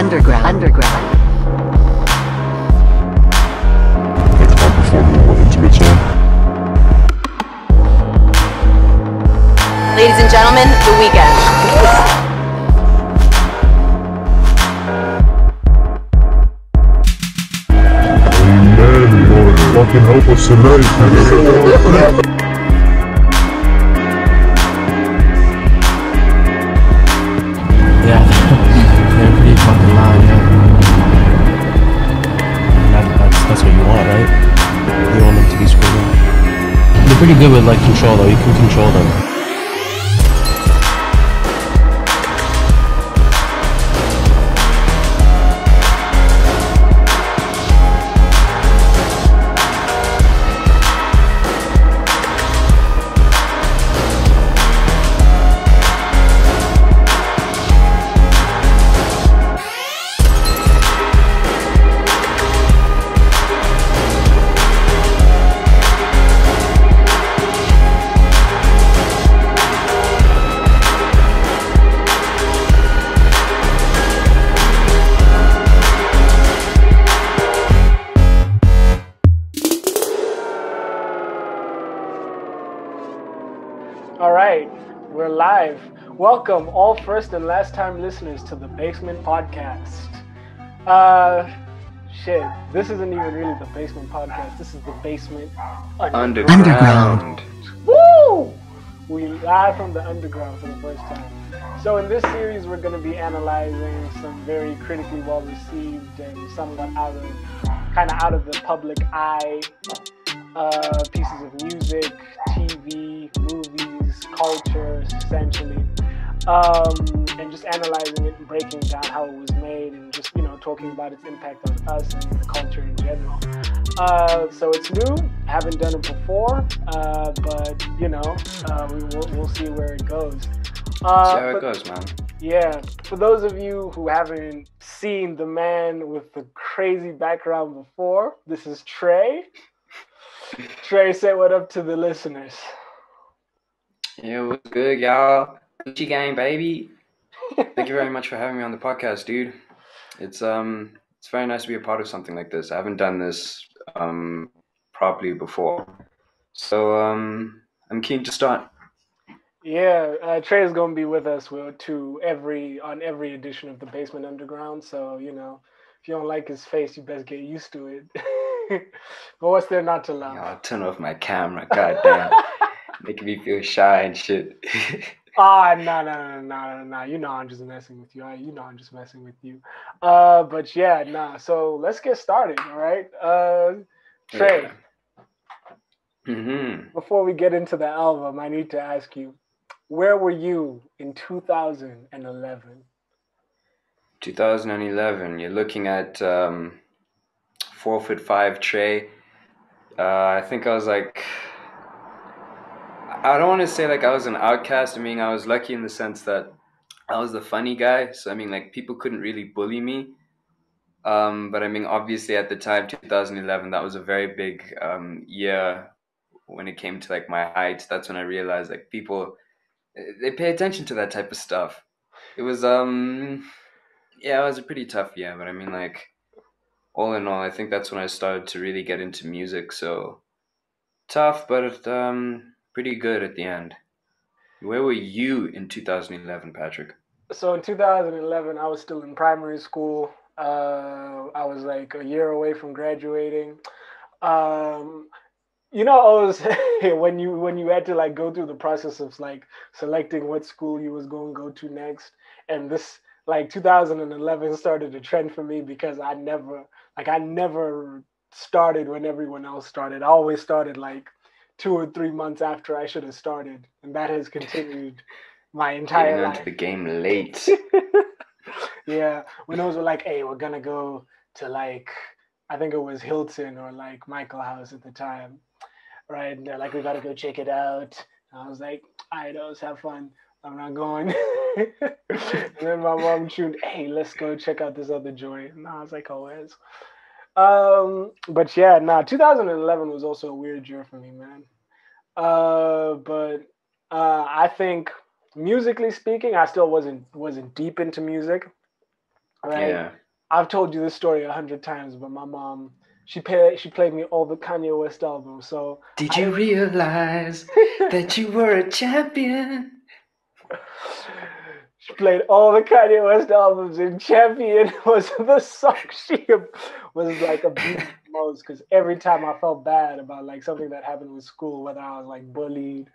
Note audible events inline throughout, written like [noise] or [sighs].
Underground. Underground. Next time perform a more intimate song. Ladies and gentlemen, The Weeknd. Amen, Lord, fucking help us tonight. [laughs] pretty good with like control though, you can control them. Welcome, all first and last time listeners to the Basement Podcast. Uh, shit, this isn't even really the Basement Podcast. This is the Basement Underground. Underground. Woo! We live from the underground for the first time. So in this series, we're going to be analyzing some very critically well received and somewhat out of, kind of out of the public eye uh, pieces of music, TV, movies, culture, essentially, um, and just analyzing it and breaking down how it was made, and just you know talking about its impact on us and the culture in general. Uh, so it's new, haven't done it before, uh, but you know uh, we will, we'll see where it goes. Uh, See how it goes, man. yeah, for those of you who haven't seen the man with the crazy background before, this is Tré. Tré, say what up to the listeners. Yeah, what's good, y'all? Gucci gang, baby. Thank you very much for having me on the podcast, dude. It's um, it's very nice to be a part of something like this. I haven't done this um properly before, so um, I'm keen to start. Yeah, uh, Tré is gonna be with us with, to every on every edition of the Basement Underground. So you know, if you don't like his face, you best get used to it. [laughs] but what's there not to love? I'll turn off my camera. God damn, [laughs] making me feel shy and shit. [laughs] Ah, no, no, no, no, no, no. You know I'm just messing with you. I, you know I'm just messing with you. Uh, but yeah, nah. So let's get started. All right. Uh, Tré, hmm before we get into the album, I need to ask you, where were you in 2011? 2011. You're looking at um, four foot five Tré. Uh, I think I was like, I don't want to say like I was an outcast. I mean, I was lucky in the sense that I was the funny guy. So I mean, like people couldn't really bully me. Um, but I mean, obviously at the time, 2011, that was a very big um, year when it came to like my height. That's when I realized like people they pay attention to that type of stuff. It was um yeah, it was a pretty tough year, but I mean like all in all, I think that's when I started to really get into music. So tough, but um pretty good at the end. Where were you in 2011, Patrick? So in 2011, I was still in primary school. Uh, I was like a year away from graduating. Um, you know, I was [laughs] when you when you had to like go through the process of like selecting what school you was going to go to next, and this like 2011 started a trend for me because I never like I never started when everyone else started. I always started like two or three months after I should have started, and that has continued [laughs] my entire Getting life. onto the game late. [laughs] yeah, when those were like, "Hey, we're gonna go to like," I think it was Hilton or like Michael House at the time, right? And they're like, "We gotta go check it out." And I was like, "All right, those have fun. I'm not going." [laughs] and then my mom tuned, "Hey, let's go check out this other joint." And I was like, "Oh, yes." Um, but yeah, nah, 2011 was also a weird year for me, man. Uh, but uh, I think musically speaking, I still wasn't wasn't deep into music. Right? Yeah. I've told you this story a hundred times, but my mom, she played she played me all the Kanye West albums. So Did you realize that you were a champion? [laughs] played all the Kanye West albums, and Champion [laughs] was the song she was like a [laughs] most because every time I felt bad about like something that happened with school, whether I was like bullied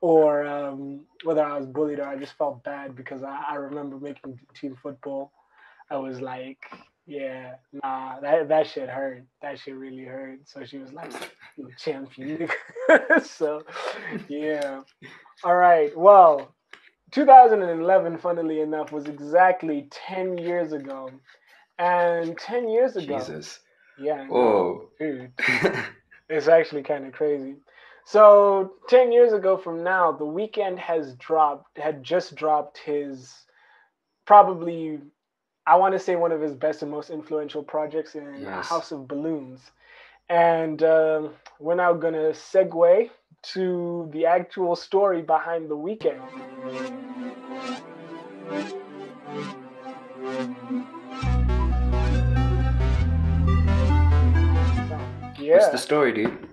or um, whether I was bullied or I just felt bad because I, I remember making team football. I was like, yeah, nah, that that shit hurt. That shit really hurt. So she was like, champion. [laughs] so, yeah. All right. Well, 2011, funnily enough, was exactly 10 years ago. And 10 years ago, Jesus. yeah, Whoa. dude, [laughs] it's actually kind of crazy. So 10 years ago from now, The Weeknd has dropped, had just dropped his probably, I want to say one of his best and most influential projects in Yes. House of Balloons. And um, we're now going to segue to the actual story behind The Weeknd. Yeah. What's the story, dude?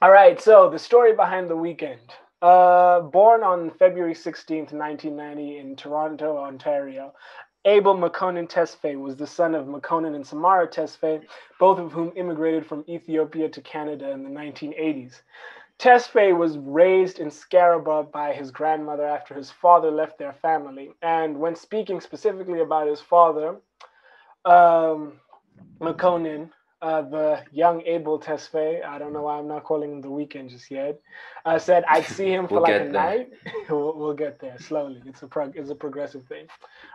All right, so the story behind the Weeknd. Uh, born on February 16th, 1990, in Toronto, Ontario, Abel Makkonen Tesfaye was the son of Makkonen and Samara Tesfaye, both of whom immigrated from Ethiopia to Canada in the 1980s. Tesfaye was raised in Scarborough by his grandmother after his father left their family. And when speaking specifically about his father, um, Makkonen, uh, the young Abel Tesfaye, I don't know why I'm not calling him the Weeknd just yet, uh, said I'd see him [laughs] for We'll like a there. night. [laughs] we'll, we'll get there slowly. It's a prog- it's a progressive thing,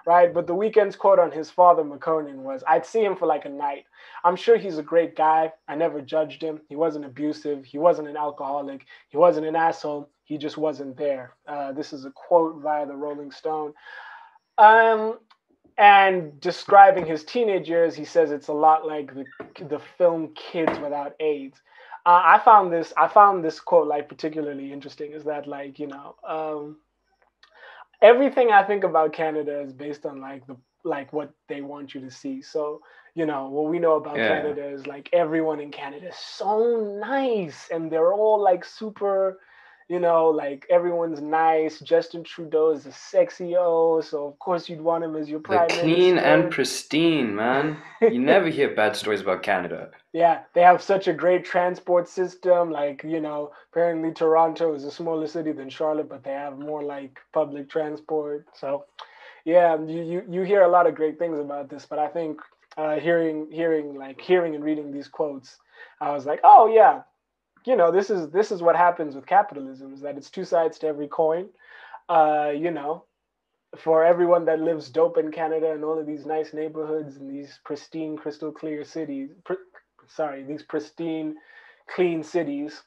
right? But the Weeknd's quote on his father Makkonen was, "I'd see him for like a night. I'm sure he's a great guy. I never judged him. He wasn't abusive. He wasn't an alcoholic. He wasn't an asshole. He just wasn't there." Uh, this is a quote via the Rolling Stone. Um, and describing his teenage years, he says it's a lot like the the film Kids Without AIDS. Uh, I found this I found this quote like particularly interesting. Is that like you know um, everything I think about Canada is based on like the like what they want you to see. So you know what we know about Yeah. Canada is like everyone in Canada is so nice and they're all like super you know, like everyone's nice. Justin Trudeau is a sexy O, so of course you'd want him as your They're clean minister. and pristine, man. You [laughs] never hear bad stories about Canada. Yeah, they have such a great transport system. Like, you know, apparently Toronto is a smaller city than Charlotte, but they have more like public transport. So, yeah, you you, you hear a lot of great things about this. But I think uh, hearing hearing like hearing and reading these quotes, I was like, oh yeah, you know, this is this is what happens with capitalism is that it's two sides to every coin. Uh, you know, for everyone that lives dope in Canada and all of these nice neighborhoods and these pristine, crystal clear cities, pr- sorry, these pristine, clean cities,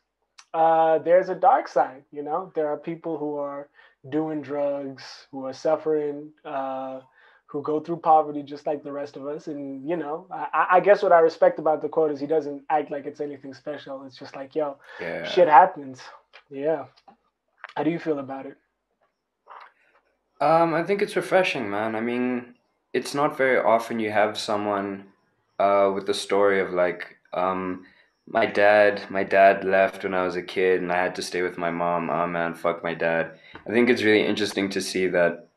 uh, there's a dark side. You know, there are people who are doing drugs, who are suffering, uh, who go through poverty just like the rest of us. And you know, I, I guess what I respect about the quote is he doesn't act like it's anything special. It's just like, yo, Yeah. shit happens. Yeah. How do you feel about it? Um, I think it's refreshing, man. I mean, it's not very often you have someone uh, with the story of like, um, my dad, my dad left when I was a kid and I had to stay with my mom. Oh man, fuck my dad. I think it's really interesting to see that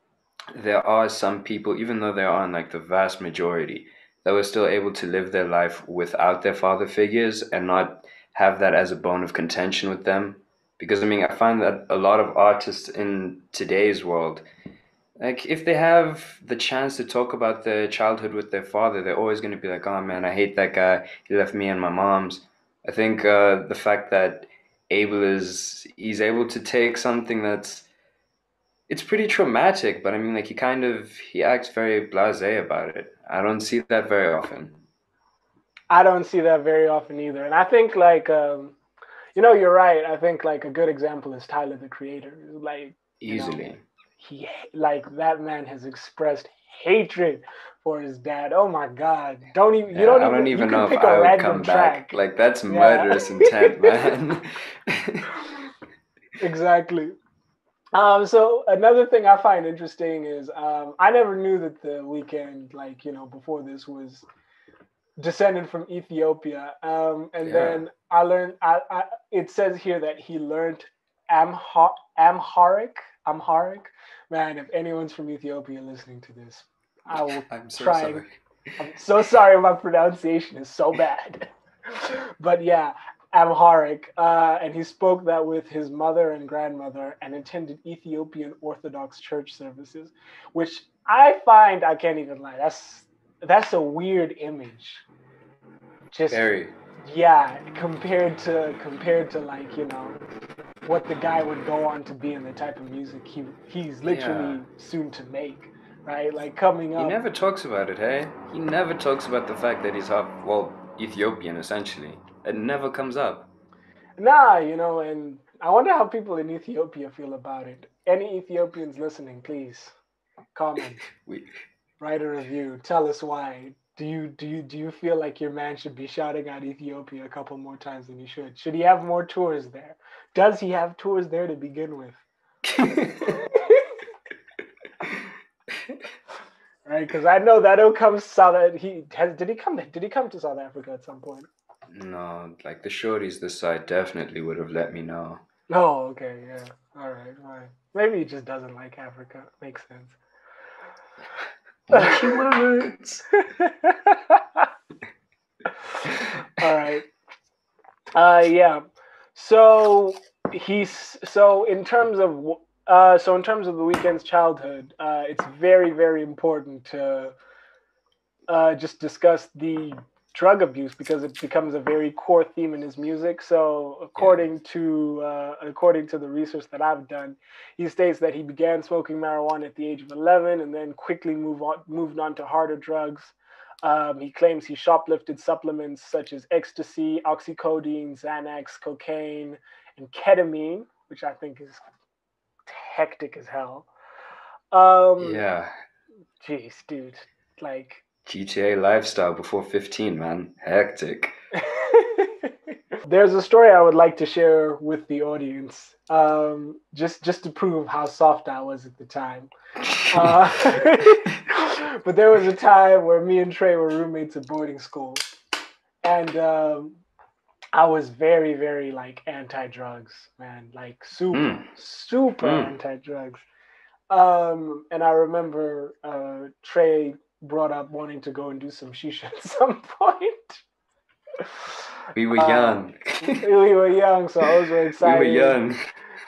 there are some people, even though they are in like the vast majority, that were still able to live their life without their father figures and not have that as a bone of contention with them. Because I mean, I find that a lot of artists in today's world, like if they have the chance to talk about their childhood with their father, they're always going to be like, "Oh man, I hate that guy. He left me and my mom's." I think uh, the fact that Abel is he's able to take something that's it's pretty traumatic, but I mean, like he kind of he acts very blasé about it. I don't see that very often. I don't see that very often either. And I think like um, you know, you're right. I think like a good example is Tyler the Creator. Like You know, Easily. he like that man has expressed hatred for his dad. Oh my god. Don't even you don't I even, don't even know if I would come track. back. Like that's Yeah. murderous intent, man. [laughs] exactly. Um, so another thing I find interesting is um, I never knew that the Weeknd, like you know, before this was descended from Ethiopia. Um, and Yeah. then I learned. I, I it says here that he learned Amha- Amharic. Amharic. Man, if anyone's from Ethiopia listening to this, I will [laughs] I'm so try. sorry. I'm so sorry. My pronunciation is so bad. [laughs] but yeah, Amharic, uh, and he spoke that with his mother and grandmother and attended Ethiopian Orthodox church services, which I find I can't even lie. That's that's a weird image. Just Very. yeah, compared to compared to like you know what the guy would go on to be and the type of music he he's literally Yeah. soon to make, right? Like coming up. He never talks about it, hey? He never talks about the fact that he's half, well, Ethiopian essentially. It never comes up. Nah, you know, and I wonder how people in Ethiopia feel about it. Any Ethiopians listening, please comment, [laughs] We, write a review, tell us why. Do you do you do you feel like your man should be shouting out Ethiopia a couple more times than he should? Should he have more tours there? Does he have tours there to begin with? [laughs] Right, because I know that he'll come South. He has. Did he come? Did he come to South Africa at some point? No, like the shorties this side definitely would have let me know. Oh, okay, yeah. All right, right. Maybe he just doesn't like Africa. Makes sense. Watch your [laughs] words. [laughs] All right. Uh, yeah. So he's so in terms of uh, so in terms of the Weeknd's childhood, uh, it's very very important to uh, just discuss the drug abuse because it becomes a very core theme in his music. So according to uh, according to the research that I've done, he states that he began smoking marijuana at the age of 11 and then quickly move on moved on to harder drugs. Um, he claims he shoplifted supplements such as ecstasy, oxycodone, Xanax, cocaine, and ketamine, which I think is hectic as hell. Um, Yeah. Jeez, dude. Like, GTA lifestyle before 15, man. Hectic. [laughs] there's a story I would like to share with the audience, um, just just to prove how soft I was at the time. [laughs] Uh, [laughs] but there was a time where me and Tré were roommates at boarding school, and um, I was very, very like anti-drugs, man, like super, Mm. super Mm. anti-drugs. Um, and I remember uh, Tré brought up wanting to go and do some shisha at [laughs] some point. we were young. we were young, so I was very [laughs] we were young.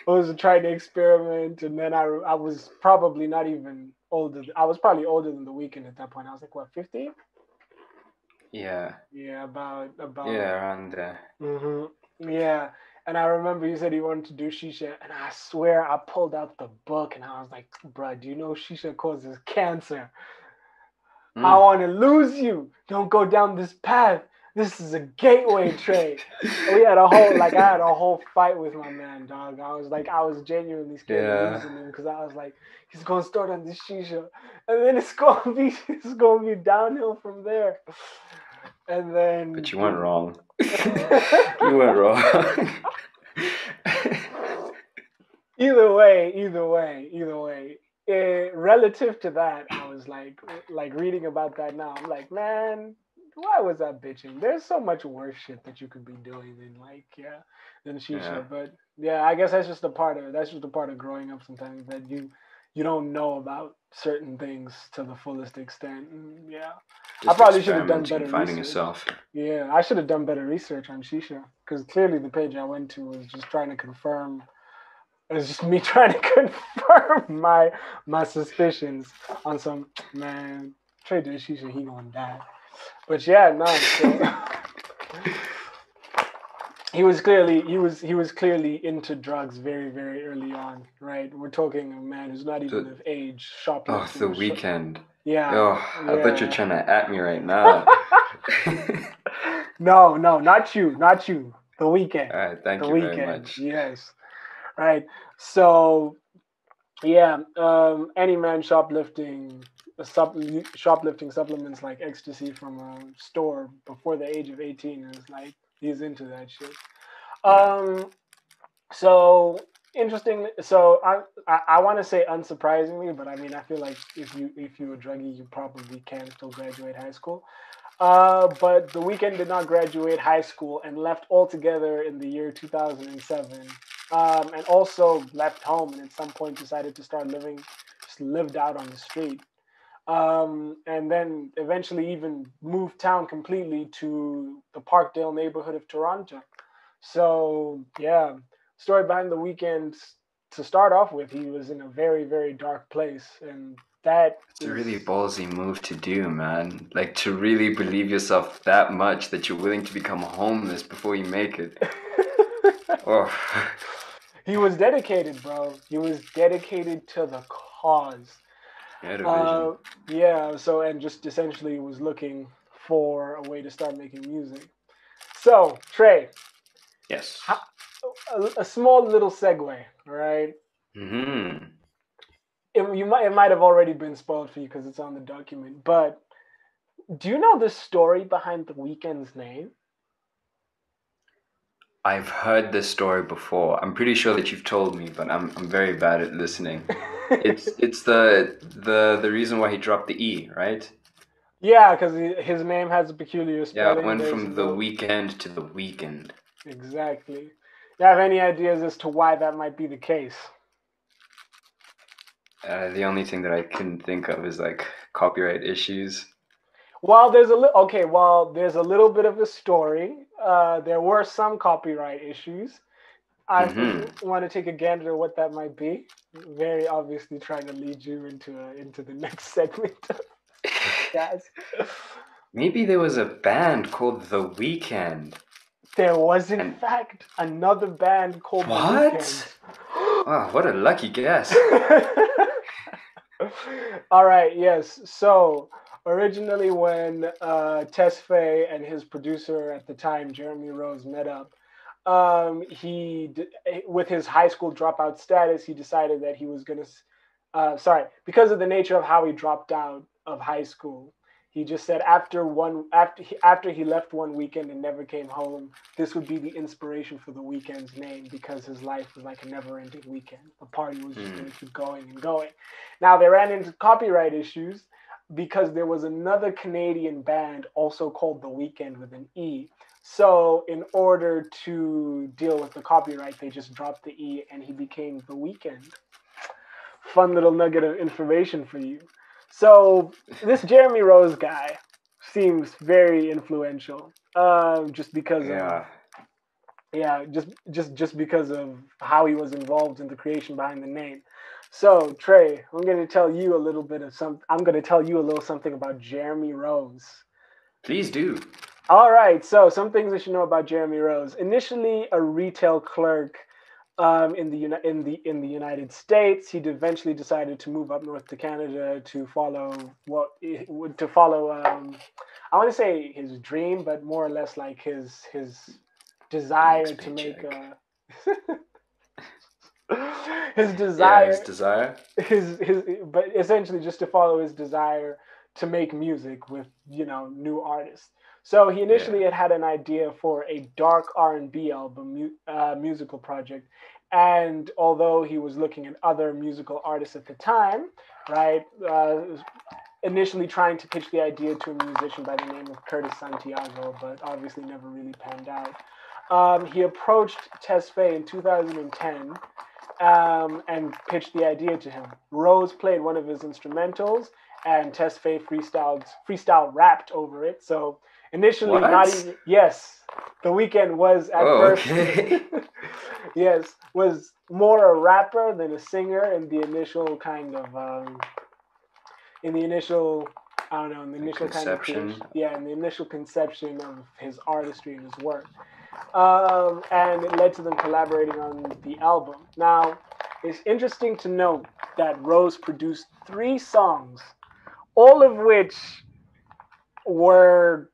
I was trying to experiment, and then I, I was probably not even older. I was probably older than the Weeknd at that point. I was like, what, 15? Yeah. Yeah, about about. Yeah, around there. hmm Yeah, and I remember you said you wanted to do shisha, and I swear I pulled out the book, and I was like, "Bruh, do you know shisha causes cancer? I Mm. want to lose you. Don't go down this path. This is a gateway [laughs] trade." we had a whole like I had a whole fight with my man, dog. I was like, I was genuinely scared Yeah. of losing him because I was like, he's gonna start on this shisha, and then it's [laughs] gonna be it's gonna be downhill from there. And then, But you weren't wrong. [laughs] you weren't wrong. either way, either way, either way. Eh, relative to that, I was like, like reading about that now. I'm like, man, why was I bitching? There's so much worse shit that you could be doing than like, yeah, than shisha. Yeah. But yeah, I guess that's just a part of that's just a part of growing up. Sometimes that you you don't know about certain things to the fullest extent. And, yeah, Just probably should have done better Finding research. yourself. yeah, I should have done better research on shisha because clearly the page I went to was just trying to confirm. It was just me [laughs] trying to confirm my my suspicions on some man. Tré did shisha, he gonna die. But yeah, no. So, [laughs] he was clearly he was he was clearly into drugs very very early on, right? We're talking a man who's not even The- of age, Oh, shoplifting. the Weeknd. Yeah. Oh, I bet you're trying to at me right now. [laughs] no, no, not you, not you. The Weeknd. All right, thank the you Weeknd. very much. Yes. Right. So, yeah, um, any man shoplifting, sup- shoplifting supplements like ecstasy from a store before the age of 18 is like, he's into that shit. Um, so interesting. So I I, I want to say unsurprisingly, but I mean I feel like if you if you were druggy, you probably can still graduate high school. Uh, but the Weeknd did not graduate high school and left altogether in the year 2007, um, and also left home and at some point decided to start living, just lived out on the street, um, and then eventually even moved town completely to the Parkdale neighborhood of Toronto. So yeah, story behind the Weeknd. To start off with, he was in a very very dark place, and that It's a really ballsy move to do, man. Like to really believe yourself that much that you're willing to become homeless before you make it. [laughs] Oh, he was dedicated, bro. He was dedicated to the cause. yeah. Uh, yeah. So and just essentially was looking for a way to start making music. So Tré, yes. a, a small little segue, right? hmm It, you might it might have already been spoiled for you because it's on the document. But do you know the story behind the Weeknd's name? I've heard this story before. I'm pretty sure that you've told me, but I'm I'm very bad at listening. [laughs] It's it's the the the reason why he dropped the E, right? yeah, because his name has a peculiar Yeah, it went from the weekend to the Weeknd. Exactly. Do You have any ideas as to why that might be the case? Uh, the only thing that I can think of is like copyright issues. Well, there's a li- okay. Well, there's a little bit of a story. Uh, there were some copyright issues. I Mhm. want to take a gander at what that might be. Very obviously trying to lead you into a, into the [laughs] next segment. [laughs] Guys, Maybe there was a band called The Weekend. there was in And- fact another band called The What? Weeknd. Wow, [gasps] what a lucky guess. [laughs] [laughs] All right, yes. So originally, when uh, Tesfaye and his producer at the time, Jeremy Rose, met up, um, he, eh, with his high school dropout status, he decided that he was going to, uh, sorry, because of the nature of how he dropped out of high school, he just said after one after he, after he left one weekend and never came home, this would be the inspiration for the Weeknd's name because his life was like a never-ending weekend. The party was just Hmm. going to keep going and going. Now they ran into copyright issues because there was another Canadian band also called The Weekend with an E. So in order to deal with the copyright, they just dropped the E and he became The Weeknd. Fun little nugget of information for you. So this Jeremy Rose guy seems very influential, um, just because of Yeah. yeah, just just just because of how he was involved in the creation behind the name. So Tré, I'm going to tell you a little bit of some. I'm going to tell you a little something about Jeremy Rose. Please do. All right, so some things that you know about Jeremy Rose. Initially a retail clerk um, in the in the in the United States, he eventually decided to move up north to Canada to follow what to follow. Um, I want to say his dream, but more or less like his his desire Next to make a [laughs] his Yeah, desire his desire. his his but essentially just to follow his desire to make music with you know new artists so he initially had had an idea for a dark r&b album uh, musical project and although he was looking at other musical artists at the time right uh, initially trying to pitch the idea to a musician by the name of curtis santiago but obviously never really panned out um, he approached Tesfaye in 2010 um, and pitched the idea to him. Rose played one of his instrumentals, and Tesfaye freestyled, freestyle rapped over it. So initially, not even yes, the Weeknd was at Oh, first okay. [laughs] yes was more a rapper than a singer in the initial kind of um, in the initial I don't know in the initial kind of yeah in the initial conception of his artistry and his work um, and it led to them collaborating on the album. Now, it's interesting to note that Rose produced three songs, all of which were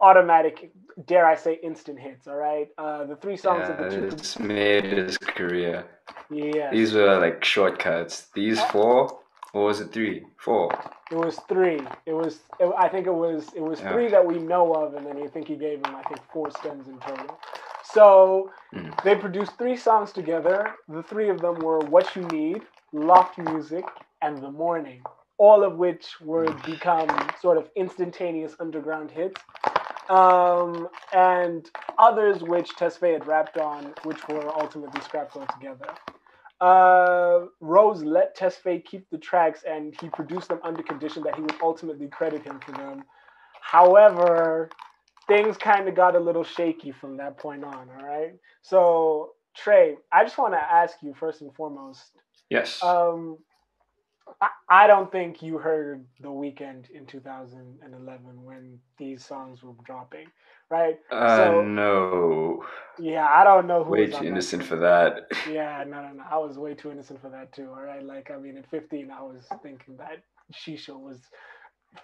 automatic, dare I say, instant hits. All right, uh, the three songs Yeah, of the two. it's made his career. Yeah, These were like shortcuts. These four, or was it three? Four. it was three. It was. It, I think it was. It was Yeah. three that we know of, and then I think he gave him. I think four stems in total. So Mm. they produced three songs together. The three of them were "What You Need," "Loft Music," and "The Morning," all of which would become sort of instantaneous underground hits. Um, and others which Tesfaye had rapped on, which were ultimately scrapped altogether. Uh, Rose let Tesfaye keep the tracks, and he produced them under condition that he would ultimately credit him for them. However, things kind of got a little shaky from that point on. All right. So Tré, I just want to ask you first and foremost. Yes. Um, I, don't think you heard the Weeknd in 2011 when these songs were dropping, right? uh, so- no. Yeah, I don't know who Way was too that innocent song. for that. [laughs] Yeah, no, no, no. I was way too innocent for that too. All right, like I mean, at 15, I was thinking that shisha was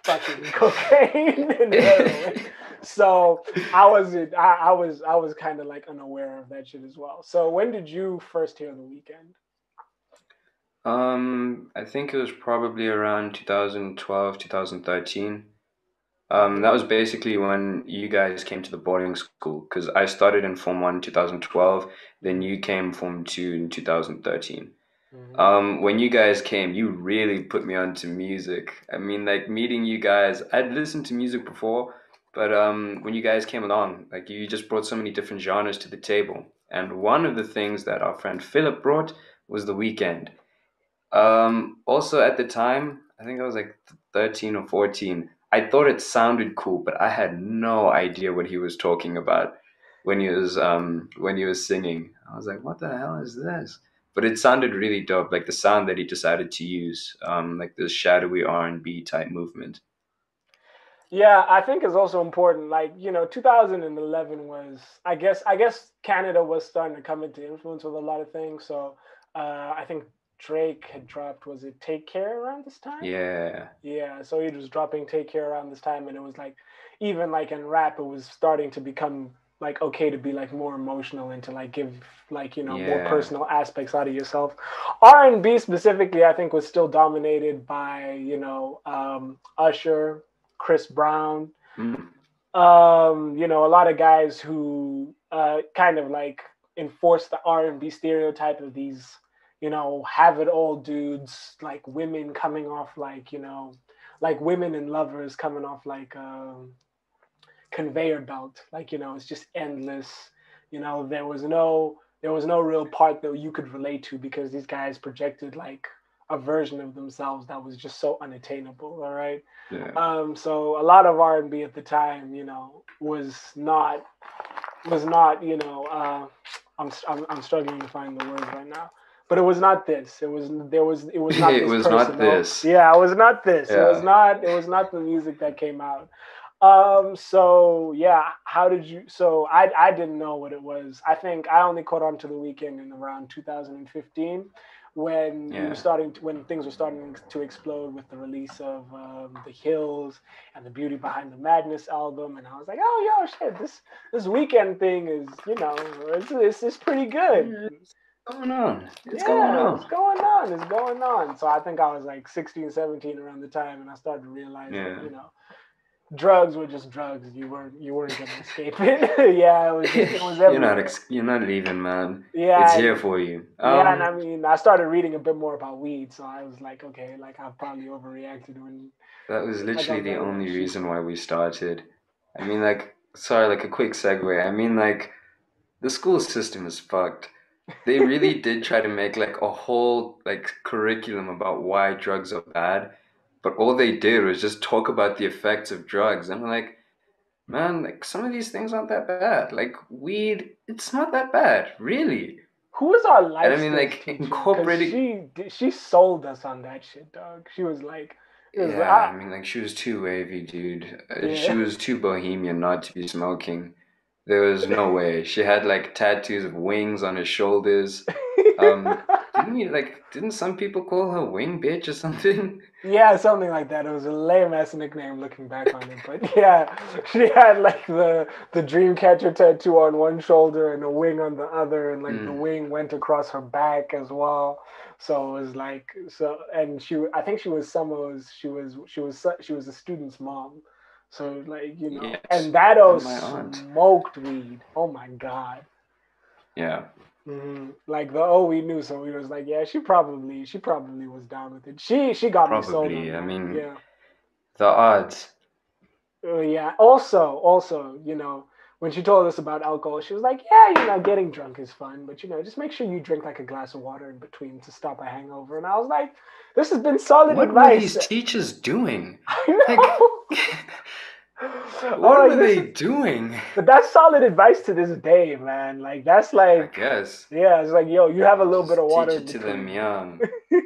fucking [laughs] cocaine [laughs] and heroin. So I wasn't. I, I was. I was kind of like unaware of that shit as well. So when did you first hear the Weeknd? Um, I think it was probably around 2012, 2013. Um, that was basically when you guys came to the boarding school because I started in Form 1 in 2012, then you came Form 2 in 2013. Um, when you guys came, you really put me onto music. I mean, like meeting you guys, I'd listened to music before, but um, when you guys came along, like you just brought so many different genres to the table. And one of the things that our friend Philip brought was the Weeknd. Um, also at the time, I think I was like 13 or 14. I thought it sounded cool, but I had no idea what he was talking about when he was um when he was singing. I was like, what the hell is this? But it sounded really dope, like the sound that he decided to use, um, like this shadowy R and B type movement. Yeah, I think it's also important. Like you know, 2011 was, I guess, I guess Canada was starting to come into influence with a lot of things. So uh, I think Drake had dropped, was it Take Care around this time? Yeah, Yeah, so he was dropping Take Care around this time, and it was like, even like in rap, it was starting to become like okay to be like more emotional and to like give like you know more personal aspects out of yourself. R and B specifically, I think, was still dominated by you know um, Usher, Chris Brown, Mm. um, you know, a lot of guys who uh, kind of like enforce the R and B stereotype of these, you know, have it all dudes, like women coming off like, you know, like women and lovers coming off like um conveyor belt. Like, you know, it's just endless. You know, there was no there was no real part that you could relate to because these guys projected like a version of themselves that was just so unattainable. All right. yeah. Um, so a lot of R and B at the time, you know, was not was not, you know, uh, I'm, I'm I'm struggling to find the words right now, but it was not this. It was there was it was not. [laughs] It this was not personal- this. Yeah, it was not this. It was not. It was not the music that came out. Um. So yeah, how did you? So I I didn't know what it was. I think I only caught on to the Weeknd in around 2015 when we Yeah. were starting to, when things were starting to explode with the release of um, the Hills and the Beauty Behind the Madness album, and I was like, oh yo shit, this this Weeknd thing is you know it's it's, it's pretty good. Going on? It's yeah, going on. It's going on. It's going on. So I think I was like 16, 17 around the time, and I started to realize Yeah. that you know, drugs were just drugs. You weren't you weren't gonna escape it. [laughs] yeah, it was just, it was [laughs] you're not ex- you're not leaving, man. yeah, It's here for you. yeah, Um, and I mean, I started reading a bit more about weed, so I was like, okay, like I've probably overreacted when. That was literally the only reason why we started. I mean, like, sorry, like a quick segue. I mean, like, the school system is fucked. They really did try to make like a whole like curriculum about why drugs are bad, but all they did was just talk about the effects of drugs. And I'm like, man, like some of these things aren't that bad. Like weed, it's not that bad, really. Who was our life? And I mean, like, incorporating- She she sold us on that shit, dog. She was like, was Yeah, like, I I- mean, like she was too wavy, dude. Uh, She was too bohemian not to be smoking. There was no way. She had like tattoos of wings on her shoulders. [laughs] Um, didn't you like? Didn't some people call her wing bitch or something? [laughs] Yeah, something like that. It was a lame ass nickname looking back on it, but [laughs] yeah, she had like the the Dreamcatcher tattoo on one shoulder and a wing on the other, and like the Mm. wing went across her back as well. So it was like so, and she I think she was Summer's. She was she was she was a student's mom. So like you know, Yes, and that aunt. smoked weed. Oh my god. Yeah. hmm Like the oh we knew, so we was like, yeah, she probably she probably was down with it. She she got me sold. Probably. I mean, yeah. the odds. Uh, yeah. Also, also, you know, when she told us about alcohol, she was like, "Yeah, you know, getting drunk is fun, but you know, just make sure you drink like a glass of water in between to stop a hangover." And I was like, "This has been solid What advice." these teachers doing? [laughs] I know. [laughs] What were they is- doing? But that's solid advice to this day, man. Like that's like I guess. yeah, it's like, yo, you have a little Just bit of water. Teach it to them young. [laughs]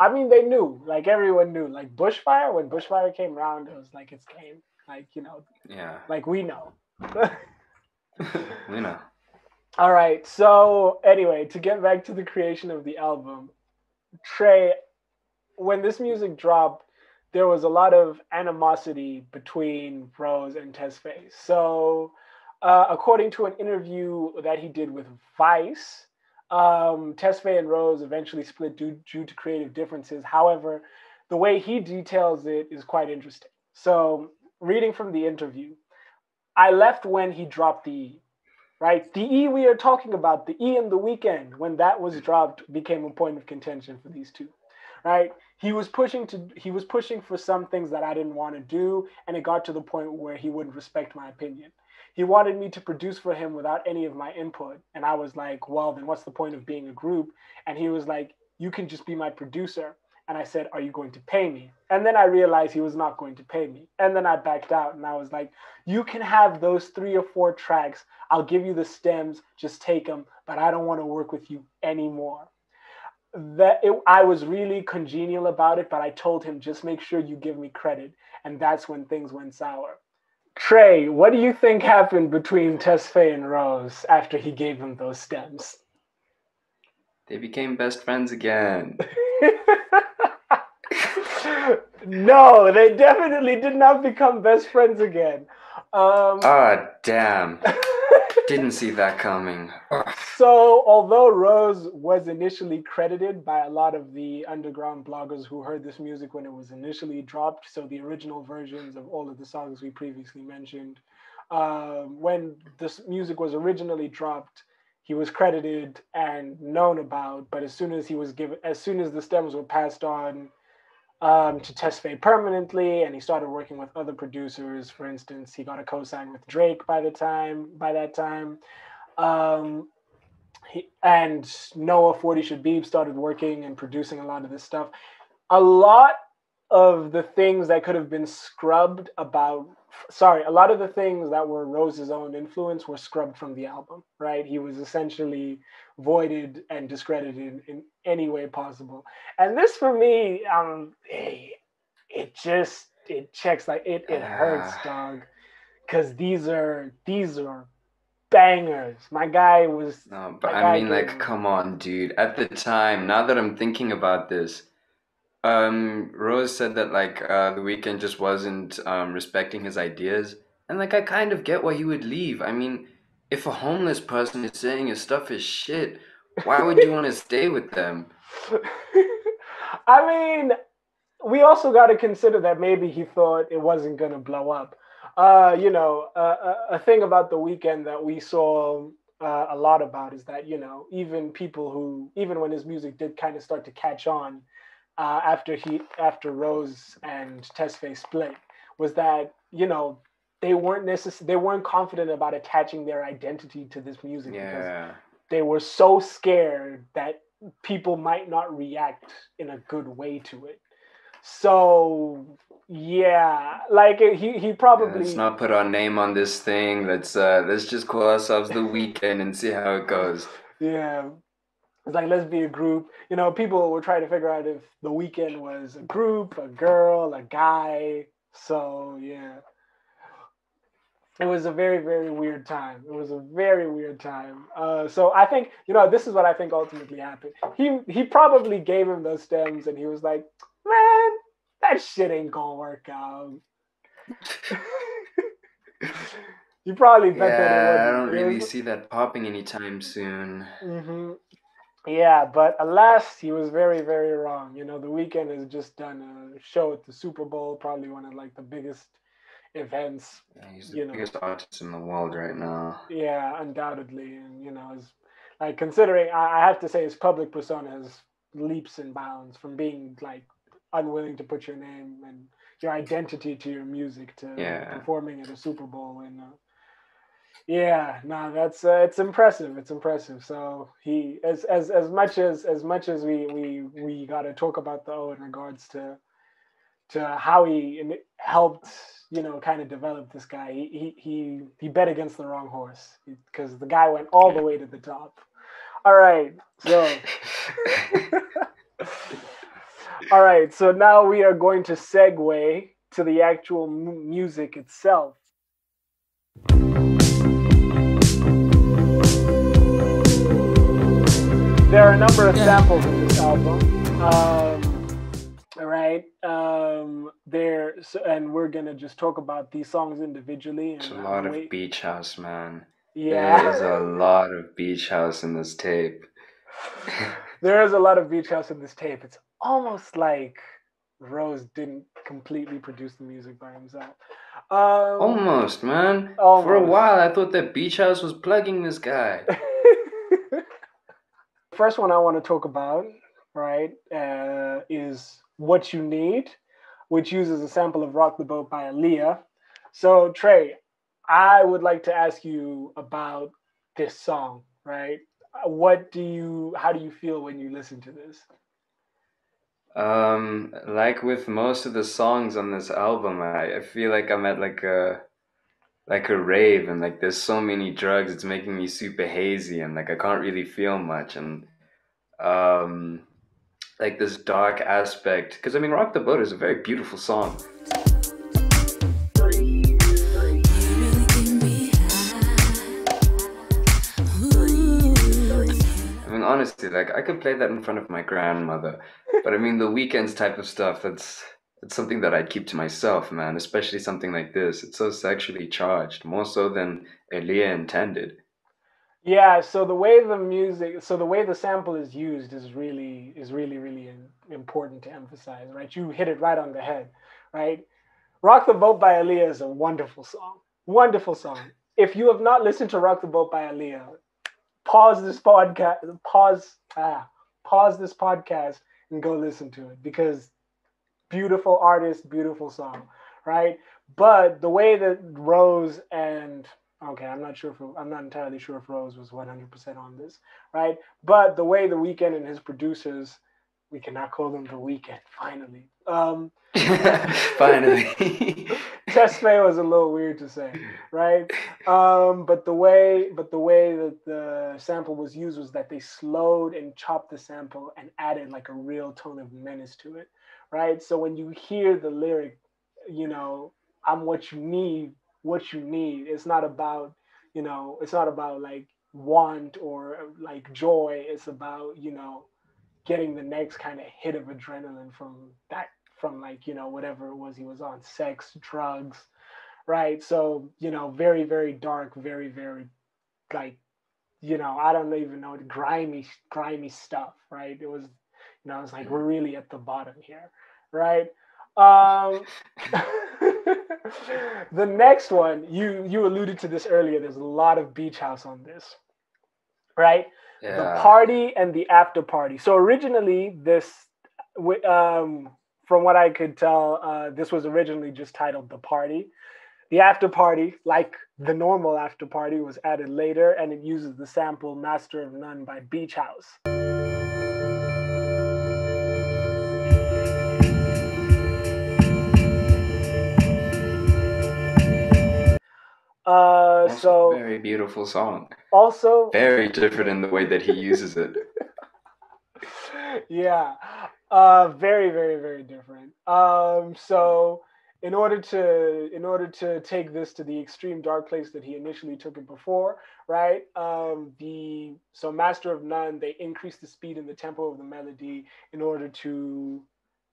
I mean, they knew. Like everyone knew. Like Bushfire, when Bushfire came around, it was like it's game. Like you know, Yeah. like we know. [laughs] we know. [laughs] All right. So anyway, to get back to the creation of the album, Tré, when this music dropped, there was a lot of animosity between Rose and Tesfaye. So, uh, according to an interview that he did with Vice, um, Tesfaye and Rose eventually split due, due to creative differences. However, the way he details it is quite interesting. So, reading from the interview, I left when he dropped the E, right? The E we are talking about, the E in the weekend, when that was dropped, became a point of contention for these two, right? He was pushing to he was pushing for some things that I didn't want to do, and it got to the point where he wouldn't respect my opinion. He wanted me to produce for him without any of my input, and I was like, "Well, then what's the point of being a group?" And he was like, "You can just be my producer." And I said, Are you going to pay me? And then I realized he was not going to pay me. And then I backed out and I was like, You can have those three or four tracks. I'll give you the stems, just take them, but I don't want to work with you anymore. That it, I was really congenial about it, but I told him, Just make sure you give me credit. And that's when things went sour. Tré, what do you think happened between Tesfaye and Rose after he gave them those stems? They became best friends again. [laughs] no, they definitely did not become best friends again. Um, Ah, damn. [laughs] Didn't see that coming. So, although Rose was initially credited by a lot of the underground bloggers who heard this music when it was initially dropped, so the original versions of all of the songs we previously mentioned, um, when this music was originally dropped, he was credited and known about. But as soon as he was given, as soon as the stems were passed on um, to Tesfaye permanently, and he started working with other producers. For instance, he got a co-sign with Drake by the time by that time, um, he, and Noah Forty Should Shebib started working and producing a lot of this stuff. A lot of the things that could have been scrubbed about sorry a lot of the things that were rose's own influence were scrubbed from the album right he was essentially voided and discredited in, any way possible and this for me um hey, it just it checks like it it hurts Ah. dog because these are these are bangers my guy was No, but I mean, like, come on, dude. At the time, now that I'm thinking about this, um, Rose said that like uh, the Weeknd just wasn't um, respecting his ideas, and like I kind of get why he would leave. I mean, if a homeless person is saying his stuff is shit, why would you want to [laughs] stay with them? I mean, we also got to consider that maybe he thought it wasn't going to blow up. Uh, you know, uh, a, a thing about the Weeknd that we saw uh, a lot about is that you know even people who even when his music did kind of start to catch on uh, after he after Rose and Tesfaye split was that you know they weren't necess- they weren't confident about attaching their identity to this music because they were so scared that people might not react in a good way to it. So yeah, like he he probably Let's not put our name on this thing. Let's uh, let's just call ourselves the Weeknd and see how it goes. [laughs] yeah. It's like let's be a group. You know, people were trying to figure out if the Weeknd was a group, a girl, a guy. So yeah. It was a very, very weird time. It was a very weird time. Uh, so I think, you know, this is what I think ultimately happened. He he probably gave him those stems and he was like, man, that shit ain't gonna work out. [laughs] you probably bet that Yeah, I don't really see that popping anytime soon. hmm Yeah, but alas, he was very, very wrong. You know, the Weeknd has just done a show at the Super Bowl, probably one of like the biggest events. Yeah, he's the You know. biggest artist in the world right now. Yeah, undoubtedly, and you know, is like considering I, I have to say his public persona has leaps and bounds from being like unwilling to put your name and your identity to your music to Yeah. performing at a Super Bowl and yeah, no, that's uh, it's impressive. It's impressive. So he as as as much as as much as we we we got to talk about the O in regards to to how he helped you know kind of develop this guy. He he he, he bet against the wrong horse because the guy went all the way to the top. All right, so. [laughs] All right, so now we are going to segue to the actual mu- music itself. There are a number of samples in this album. Um, all right, um, there, so, and we're gonna just talk about these songs individually. And It's a uh, lot of wait- beach house, man. yeah. There is a lot of beach house in this tape. [laughs] there is a lot of beach house in this tape. It's almost like Rose didn't completely produce the music by himself. Um, Almost, man. For a while, I thought that beach house was plugging this guy. [laughs] First one I want to talk about, right, uh, is "What You Need," which uses a sample of "Rock the Boat" by Aaliyah. So Tré, I would like to ask you about this song, right? What do you, how do you feel when you listen to this? Um, like with most of the songs on this album, I, I feel like I'm at like a like a rave and like there's so many drugs, it's making me super hazy and like I can't really feel much and um like this dark aspect because I mean Rock the Boat is a very beautiful song. I mean honestly, like I could play that in front of my grandmother, but I mean the Weeknd's type of stuff that's it's something that I'd keep to myself, man, especially something like this. It's so sexually charged, more so than Aaliyah intended. Yeah, so the way the music, so the way the sample is used is really is really really important to emphasize, right? You hit it right on the head, right? "Rock the Boat" by Aaliyah is a wonderful song, wonderful song. If you have not listened to "Rock the Boat" by Aaliyah, pause this podcast, pause, ah, pause this podcast, and go listen to it because beautiful artist, beautiful song, right? But the way that Rose and okay, I'm not sure if I'm not entirely sure if Rose was 100% on this, right? But the way the Weeknd and his producers, we cannot call them the Weeknd. Finally, um, [laughs] Finally. [laughs] Tesfaye was a little weird to say, right? Um, but the way, but the way that the sample was used was that they slowed and chopped the sample and added like a real tone of menace to it, right? So when you hear the lyric, you know, "I'm what you need, what you need," it's not about, you know, it's not about like want or like joy. It's about you know, getting the next kind of hit of adrenaline from that from like you know whatever it was he was on sex drugs right so you know very very dark very very like you know i don't even know grimy grimy stuff right it was you know it's like we're really at the bottom here right um [laughs] the next one you you alluded to this earlier there's a lot of beach house on this right the party and the after party. So originally, this, um, from what I could tell, uh, this was originally just titled the party. The after party, like the normal after party, was added later, and it uses the sample "Master of None" by Beach House. Uh, Also so very beautiful song. also Very different in the way that he uses it. [laughs] yeah uh very very very different um so in order to in order to take this to the extreme dark place that he initially took it before right um the so master of none they increased the speed and the tempo of the melody in order to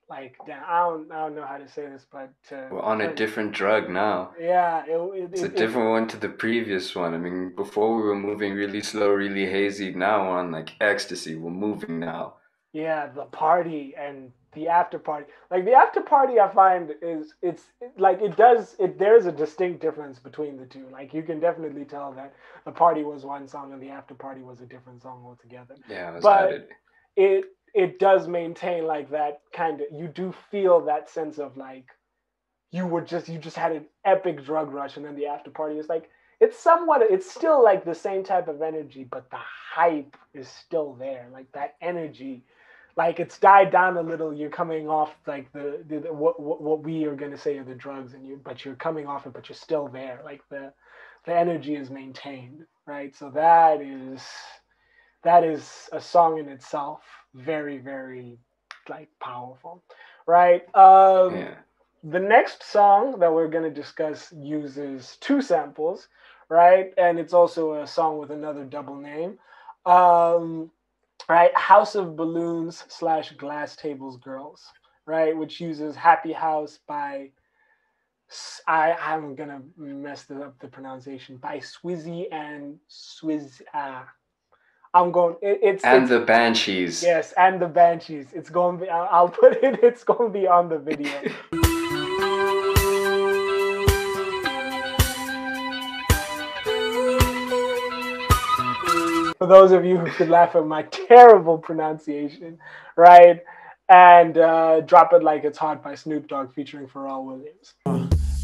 like damn, i don't i don't know how to say this but to, We're on a different drug now. yeah it, it, It's a it- different one to the previous one. I mean, before we were moving really slow, really hazy. Now we're on like ecstasy. We're moving now. yeah the party and the after party. Like the after party, I find is it's like it does it. There is a distinct difference between the two. Like you can definitely tell that the party was one song and the after party was a different song altogether. Yeah, But- added. It it does maintain like that kind of. You do feel that sense of like you were just you just had an epic drug rush and then the after party is like it's somewhat it's still like the same type of energy but the hype is still there like that energy like it's died down a little you're coming off like the, the, the what, what what we are going to say are the drugs and you but you're coming off it but you're still there like the the energy is maintained right so that is that is a song in itself very very like powerful right um Yeah. the next song that we're going to discuss uses two samples, right? And it's also a song with another double name. Um, right? House of Balloons slash Glass Tables Girls, right? Which uses Happy House by, I I'm going to mess up the pronunciation, by Swizzy and Swizz. Uh, I'm going, it, it's. And it's- the Banshees. Yes, and the Banshees. It's going to be, I'll I'll put it, [laughs] it's going to be on the video. [laughs] For those of you who could laugh at my [laughs] terrible pronunciation, right? And uh, Drop It Like It's Hot by Snoop Dogg featuring Pharrell Williams.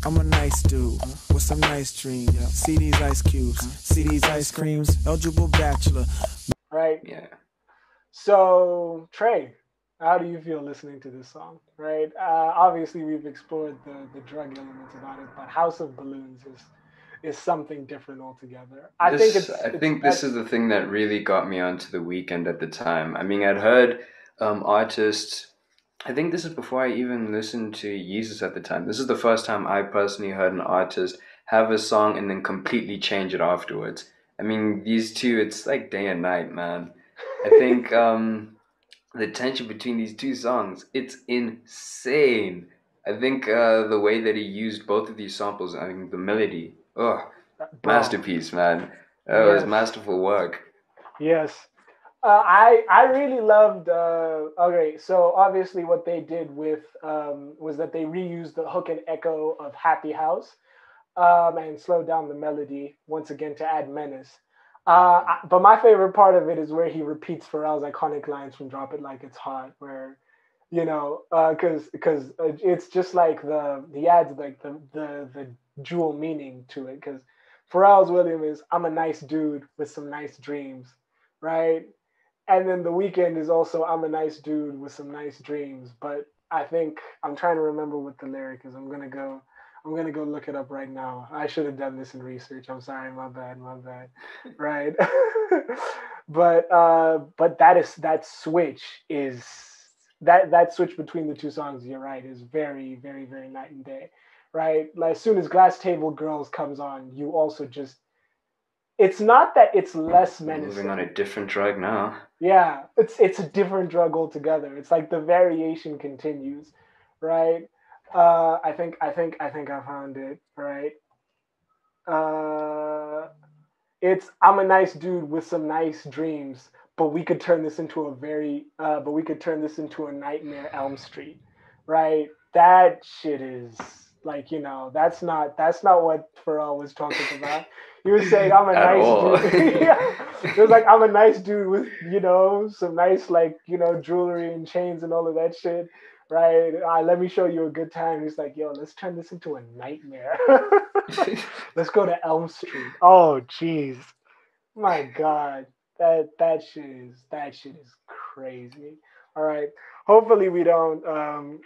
I'm a nice dude with some nice dreams. See these ice cubes, see these ice creams. Eligible bachelor. Right? Yeah. So, Tré, how do you feel listening to this song? Right? Uh, obviously, we've explored the, the drug elements about it, but House of Balloons is is something different altogether. I This- think it's. I it's- think this is the thing that really got me onto the Weeknd at the time. I mean, I'd heard um, artists. I think this is before I even listened to Yeezus at the time. This is the first time I personally heard an artist have a song and then completely change it afterwards. I mean, these two, it's like day and night, man. I think [laughs] um, the tension between these two songs, it's insane. I think uh, the way that he used both of these samples, I mean, the melody, oh, masterpiece, man. That was masterful work. Yes. Uh, I I really loved. Uh, okay, so obviously what they did with um, was that they reused the hook and echo of Happy House, um, and slowed down the melody once again to add menace. Uh, I- but my favorite part of it is where he repeats Pharrell's iconic lines from "Drop It Like It's Hot," where you know, because because it's just like the he adds like the the the dual meaning to it because Pharrell's William is I'm a nice dude with some nice dreams, right? And then the Weeknd is also I'm a nice dude with some nice dreams. But I think I'm trying to remember what the lyric is. I'm gonna go I'm gonna go look it up right now. I should have done this in research. I'm sorry, my bad, my bad. Right. [laughs] but uh but that is that switch is that that switch between the two songs, you're right, is very, very, very night and day. Right? Like as soon as Glass Table Girls comes on, you also just it's not that it's less menacing. Moving on a different drug now. Yeah, it's it's a different drug altogether. It's like the variation continues, right? Uh, I think I think I think I found it right. Uh, it's I'm a nice dude with some nice dreams, but we could turn this into a very uh, but we could turn this into a nightmare Elm Street, right? That shit is like you know that's not that's not what Pharrell was talking about. [laughs] He was saying I'm a At nice all. dude. [laughs] yeah. It was like I'm a nice dude with you know some nice like you know jewelry and chains and all of that shit, right? Uh, let me show you a good time. He's like, yo, let's turn this into a nightmare. [laughs] let's go to Elm Street. Oh, jeez, my God, that that shit is that shit is crazy. All right, hopefully we don't. Um,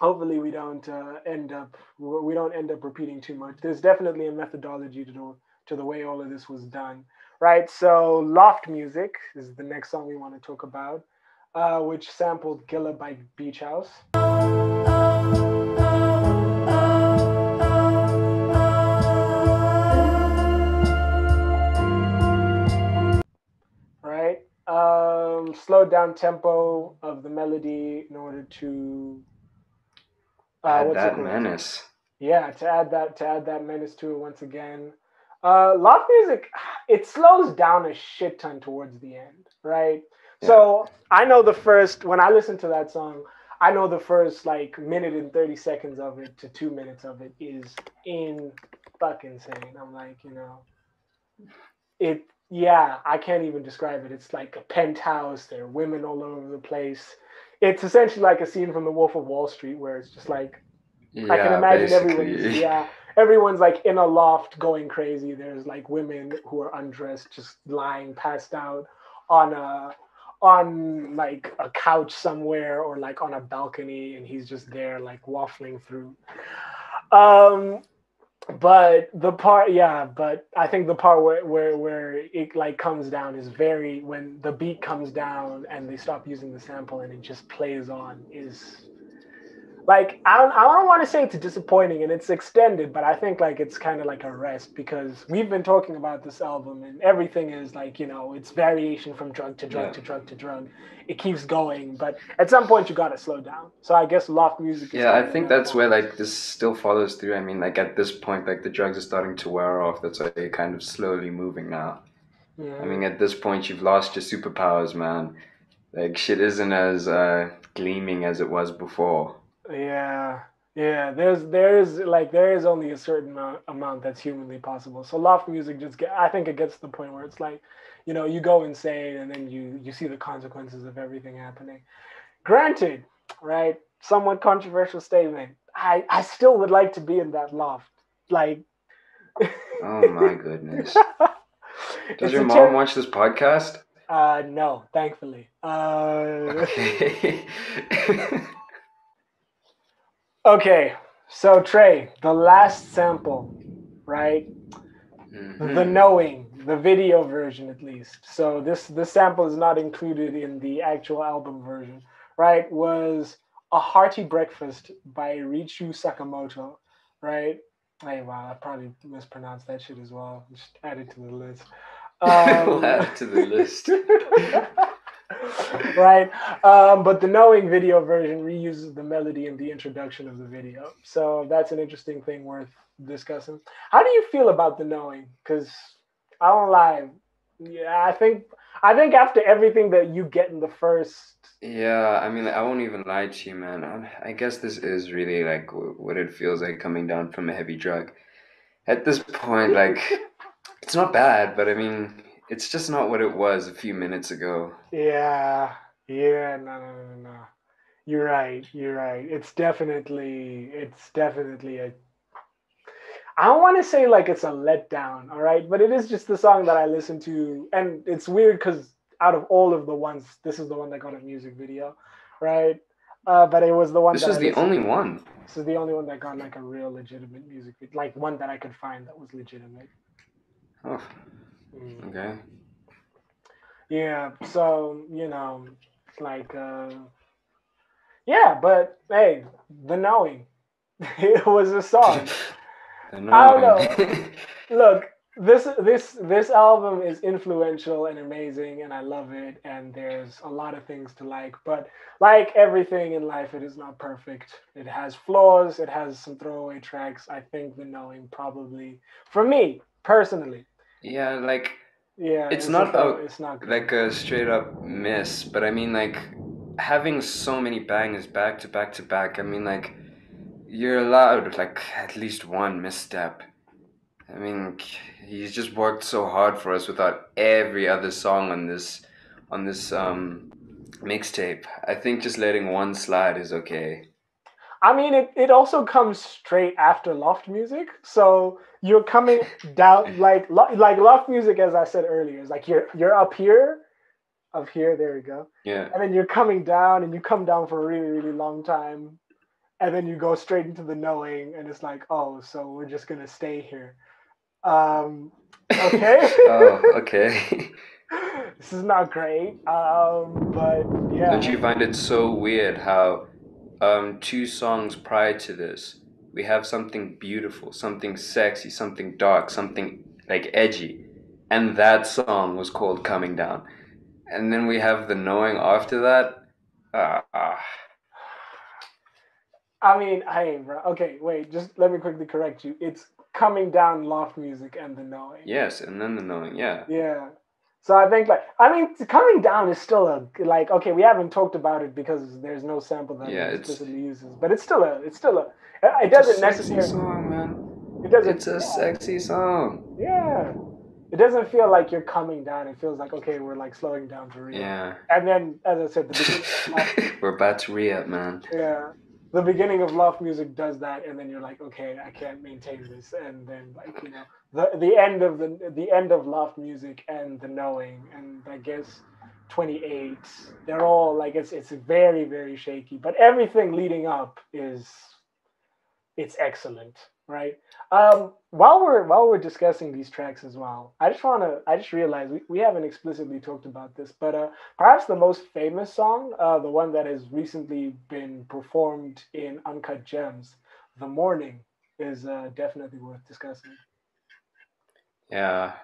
hopefully we don't uh, end up we don't end up repeating too much. There's definitely a methodology to the to the way all of this was done, right? So Loft Music is the next song we want to talk about, uh, which sampled Gila by Beach House. Right, um, slowed down tempo of the melody in order to uh, Add that menace. Yeah, to add that to add that menace to it once again. Uh, loft music, [sighs] it slows down a shit ton towards the end, right? So I know the first when I listen to that song, I know the first like minute and thirty seconds of it to two minutes of it is in fucking insane. I'm like, you know, it. Yeah, I can't even describe it. It's like a penthouse. There are women all over the place. It's essentially like a scene from The Wolf of Wall Street, where it's just like Yeah, I can imagine basically. everyone's yeah, everyone's like in a loft going crazy. There's like women who are undressed, just lying passed out on a on like a couch somewhere or like on a balcony, and he's just there like waffling through. Um, but the part, yeah, but I think the part where where where it like comes down is very when the beat comes down and they stop using the sample and it just plays on is like I don't I don't want to say it's disappointing and it's extended, but I think like it's kind of like a rest because we've been talking about this album and everything is like you know it's variation from drug to drug Yeah. to drug to drug. It keeps going, but at some point you gotta slow down. So I guess loft music. Is Yeah, I think that that's where like this still follows through. I mean, like at this point, like the drugs are starting to wear off. That's why you're kind of slowly moving now. Yeah. I mean, at this point, you've lost your superpowers, man. Like shit isn't as uh, gleaming as it was before. Yeah, yeah. There's there is like there is only a certain amount, amount that's humanly possible. So loft music just get. I think it gets to the point where it's like, you know, you go insane and then you you see the consequences of everything happening. Granted, right? Somewhat controversial statement. I I still would like to be in that loft. Like. Oh my [laughs] goodness. Does a your ter- mom watch this podcast? Uh, no, thankfully. Uh, Okay. [laughs] [laughs] okay, so Tré, the last sample, right? Mhm. the knowing the video version at least so this this sample is not included in the actual album version right was a hearty breakfast by richu sakamoto right hey wow i probably mispronounced that shit as well just add it to the list We'll [laughs] add it to the list. [laughs] right um, but the knowing video version reuses the melody in the introduction of the video so that's an interesting thing worth discussing how do you feel about the knowing because i don't lie yeah i think i think after everything that you get in the first Yeah, I mean, I won't even lie to you, man. I, I guess this is really like w- what it feels like coming down from a heavy drug. At this point, like, [laughs] it's not bad, but I mean, it's just not what it was a few minutes ago. yeah yeah no no no no you're right you're right it's definitely it's definitely a I don't want to say like it's a letdown, all right, but it is just the song that I listen to, and it's weird because out of all of the ones, this is the one that got a music video, right? Uh, but it was the one. This that was I the only to. one. This is the only one that got like a real legitimate music video, like one that I could find that was legitimate. Oh, Mm. okay. Yeah, so you know, it's like, uh, yeah, but hey, the knowing, [laughs] it was a song. [laughs] I I don't know. [laughs] Look, this this this album is influential and amazing, and I love it. And there's a lot of things to like, but like everything in life, it is not perfect. It has flaws. It has some throwaway tracks. I think the knowing probably, for me personally, yeah, like yeah, It's a not throw- a- it's not good. like a straight up miss, but I mean like having so many bangers back to back to back. I mean like you're allowed like at least one misstep. I mean he's just worked so hard for us without every other song on this on this um mixtape. I think just letting one slide is okay. I mean, it, it also comes straight after loft music. So you're coming down [laughs] like lo- like loft music, as I said earlier, is like you're you're up here, up here. There we go, Yeah. and then you're coming down, and you come down for a really really long time, and then you go straight into the knowing, and it's like, oh, so we're just gonna stay here. Um, okay. [laughs] oh, okay. [laughs] this is not great. Um, but yeah. Don't you find it so weird how um, two songs prior to this, we have something beautiful, something sexy, something dark, something like edgy, and that song was called Coming Down. And then we have the knowing after that. Ah, ah. I mean, hey, bro. Okay, wait. Just let me quickly correct you. It's coming down loft music and the knowing. yes, and then the knowing, yeah. Yeah. So I think like I mean coming down is still a like okay we haven't talked about it because there's no sample that Yeah, it explicitly uses but it's still a it's still a it doesn't Sexy necessarily song, man. it doesn't It's a yeah, sexy song. yeah. It doesn't feel like you're coming down. It feels like okay we're like slowing down to read Yeah, and then as I said the beginning [laughs] we're about to re-up, man. yeah. The beginning of loft music does that and then you're like okay i can't maintain this. And then like you know the the end of the the end of loft music and the knowing and i guess 28 they're all like it's it's very very shaky but everything leading up is it's excellent right? Um while we're while we're discussing these tracks as well i just want to i just realized we, we haven't explicitly talked about this but uh perhaps the most famous song uh the one that has recently been performed in uncut gems the morning is uh definitely worth discussing Yeah.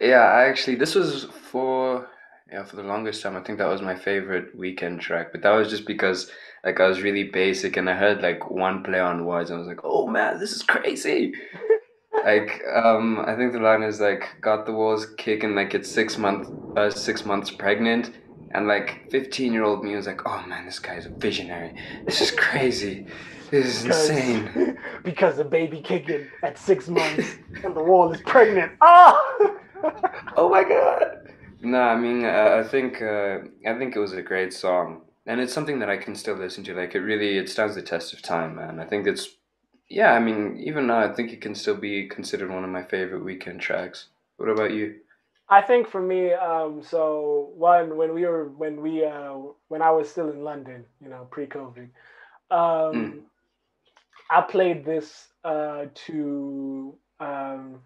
Yeah, I actually this was for yeah, for the longest time I think that was my favorite Weeknd track, but that was just because like I was really basic and I heard like one play on words and I was like, "Oh man, this is crazy." [laughs] like um I think the line is like got the walls kicking like it's 6 month uh 6 months pregnant and like 15 year old me was like, "Oh man, this guy's a visionary. This is crazy. Is because, insane." [laughs] because the baby kicking at six months and the wall is pregnant oh [laughs] [laughs] Oh my god! No, I mean, uh, I think uh, I think it was a great song, and it's something that I can still listen to. Like, it really it stands the test of time, man. I think it's, yeah. I mean, even now, I think it can still be considered one of my favorite Weeknd tracks. What about you? I think for me, um, so one when we were when we uh, when I was still in London, you know, pre-COVID, um, Mm. I played this uh, to. Um,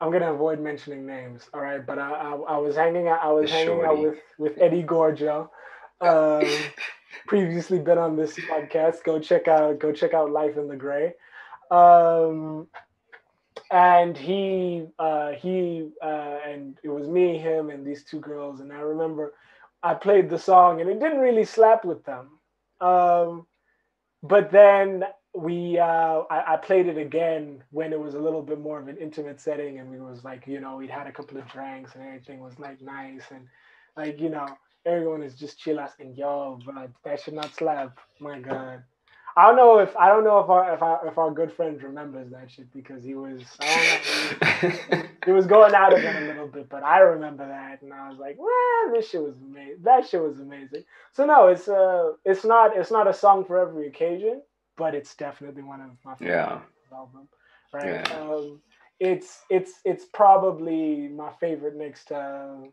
I'm gonna avoid mentioning names, all right? But I, I, I was hanging out. I was The hanging out with with Eddie Gorgio. Um, [laughs] previously been on this podcast. Go check out go check out Life in the Gray. Um, and he uh, he uh, and it was me, him, and these two girls. And I remember I played the song, and it didn't really slap with them. Um, but then we uh, I, I played it again when it was a little bit more of an intimate setting, and we was like, you know, we'd had a couple of drinks, and everything was like nice, and like you know, everyone is just chill out and yo, bro, that should not slap. My God. I don't know if I don't know if our if our if our good friend remembers that shit because he was know, [laughs] he was going out of it a little bit, but I remember that and I was like, well, this shit was amazing. That shit was amazing. So no, it's uh it's not it's not a song for every occasion, but it's definitely one of my favorite Yeah. album. Right. Yeah. Um it's it's it's probably my favorite next to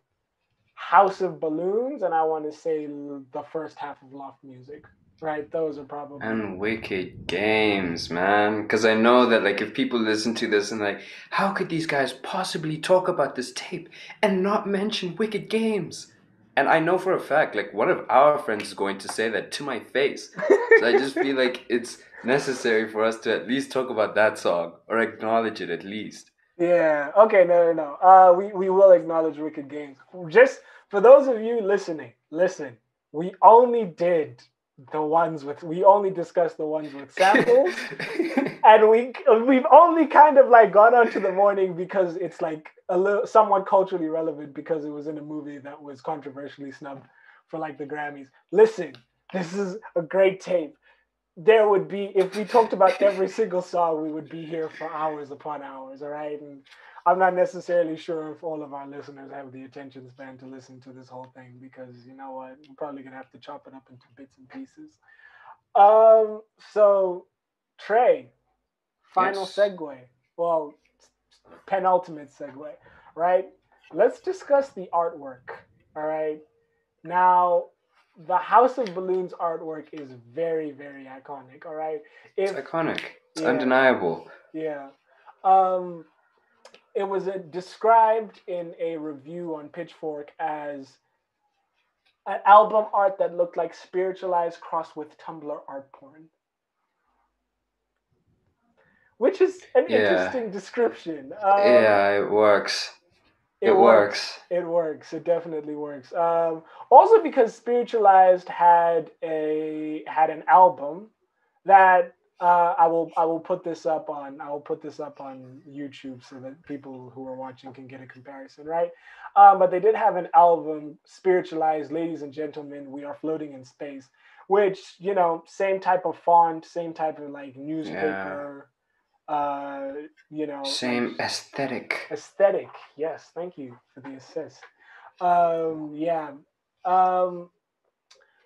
House of Balloons and I want to say the first half of Loft Music. Right, those are probably and Wicked Games, man. Because I know that, like, if people listen to this and, like, how could these guys possibly talk about this tape and not mention Wicked Games? And I know for a fact, like, one of our friends is going to say that to my face. So I just feel like [laughs] it's necessary for us to at least talk about that song or acknowledge it at least. Yeah. Okay. No. No. No. Uh, we we will acknowledge Wicked Games. Just for those of you listening, listen. We only did the ones with. We only discussed the ones with samples, [laughs] and we we've only kind of like gone on to the morning because it's like a little somewhat culturally relevant because it was in a movie that was controversially snubbed for like the Grammys. Listen, this is a great tape. There would be if we talked about every single song, we would be here for hours upon hours. All right, and I'm not necessarily sure if all of our listeners have the attention span to listen to this whole thing because you know what, we're probably gonna have to chop it up into bits and pieces. Um, so Tré, final Yes. segue. Well, penultimate segue, right? Let's discuss the artwork. All right. Now, the House of Balloons artwork is very, very iconic. All right. It's iconic. It's Yeah. undeniable. yeah. Um, it was uh, described in a review on Pitchfork as an album art that looked like spiritualized crossed with Tumblr art porn. Which is an Yeah. interesting description. Um, yeah, it works. It, works. It works. It definitely works. Um, also because Spiritualized had a had an album that uh, I will I will put this up on I will put this up on YouTube so that people who are watching can get a comparison, right? Um, but they did have an album, Spiritualized, ladies and gentlemen, we are floating in space, which you know, same type of font, same type of like newspaper, uh, you know, Same aesthetic. aesthetic. Yes, thank you for the assist. Um, yeah. Um,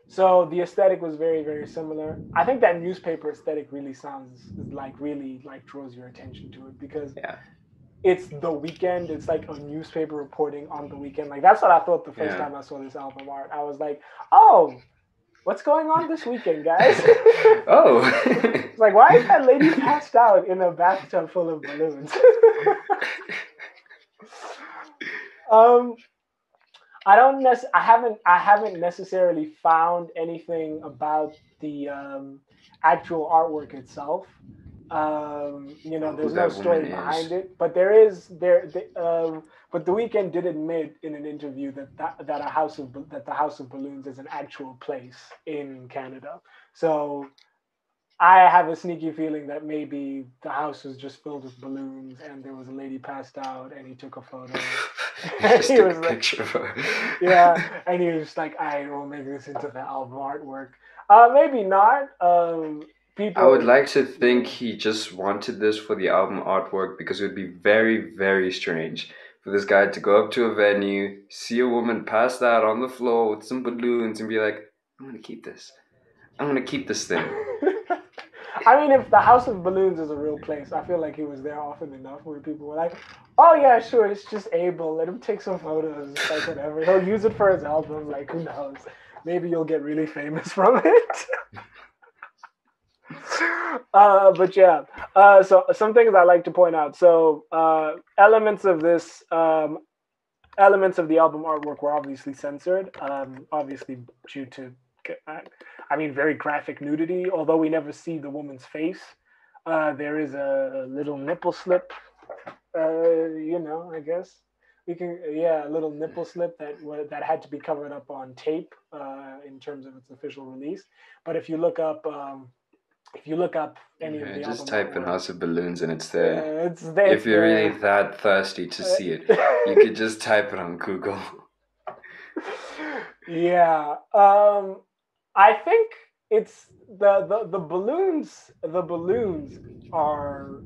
so the aesthetic was very, very similar. I think that newspaper aesthetic really sounds like really like draws your attention to it because Yeah. it's the Weeknd. It's like a newspaper reporting on the weekend. Like that's what I thought the first Yeah. time I saw this album art. I was like, oh, what's going on this weekend, guys? [laughs] oh. [laughs] [laughs] It's like, why is that lady passed out in a bathtub full of balloons? [laughs] um, I don't nec- I haven't I haven't necessarily found anything about the um, actual artwork itself. Um, you know, there's no story woman is. behind it, but there is there. The, um, but the Weeknd did admit in an interview that, that that a house of that the House of Balloons is an actual place in Canada. So I have a sneaky feeling that maybe the house was just filled with balloons and there was a lady passed out and he took a photo. [laughs] [laughs] He took was a like- picture of her. [laughs] yeah, and he was like, I will make this into the album artwork. Uh, maybe not. Um, people. I would like to think he just wanted this for the album artwork because it would be very, very strange for this guy to go up to a venue, see a woman passed out on the floor with some balloons, and be like, I'm gonna keep this. I'm gonna keep this thing. I mean, if the House of Balloons is a real place, I feel like he was there often enough where people were like, "Oh yeah, sure, it's just Abel. Let him take some photos, like whatever. He'll use it for his album. Like who knows? Maybe you'll get really famous [laughs] from it." uh, but yeah, uh, so some things I like to point out. So uh, elements of this, um, elements of the album artwork were obviously censored, um, obviously due to, I- I mean, very graphic nudity. Although we never see the woman's face, uh, there is a little nipple slip. Uh, you know, I guess we can, yeah, a little nipple slip that that had to be covered up on tape uh, in terms of its official release. But if you look up, um, if you look up any of the just type in House of Balloons and it's there. uh, it's there. If you're really that thirsty to see it, [laughs] you could just type it on Google. [laughs] yeah um i think it's the, the the balloons the balloons are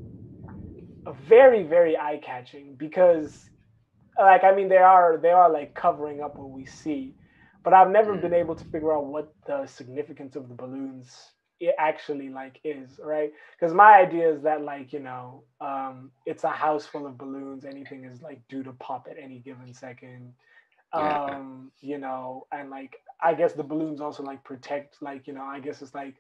very very eye-catching because like i mean they are they are like covering up what we see but i've never Mm. been able to figure out what the significance of the balloons it actually like is right? Because my idea is that like you know um it's a house full of balloons. Anything is like due to pop at any given second Yeah. um you know and like i guess the balloons also like protect like you know i guess it's like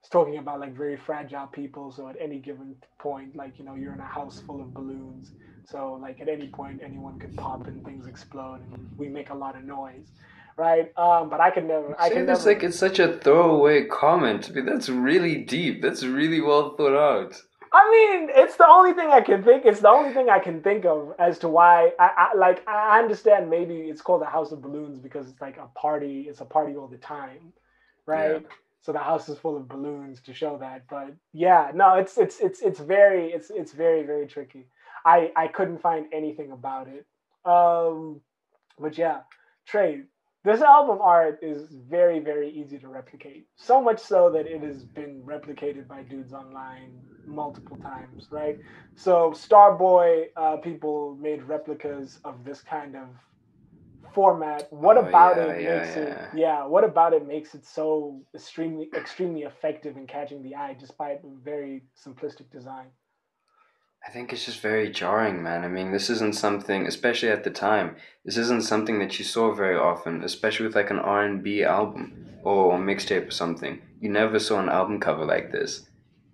it's talking about like very fragile people so at any given point like you know you're in a house full of balloons so like at any point anyone could pop and things explode and we make a lot of noise right um but i can never i Say can never like it's such a throwaway comment. I mean, that's really deep. That's really well thought out. I mean, it's the only thing I can think. It's the only thing I can think of as to why. I, I like. I understand. Maybe it's called the House of Balloons because it's like a party. It's a party all the time, right? So the house is full of balloons to show that. But yeah, no, it's it's it's it's very it's it's very very tricky. I I couldn't find anything about it. Um, but yeah, Tré, this album art is very very easy to replicate. So much so that it has been replicated by dudes online multiple times, right? So Starboy uh, people made replicas of this kind of format. What Oh, about yeah, it yeah, makes it yeah. yeah, what about it makes it so extremely extremely effective in catching the eye despite very simplistic design? I think it's just very jarring, man. I mean, this isn't something, especially at the time, this isn't something that you saw very often, especially with like an R and B album or mixtape or something. You never saw an album cover like this,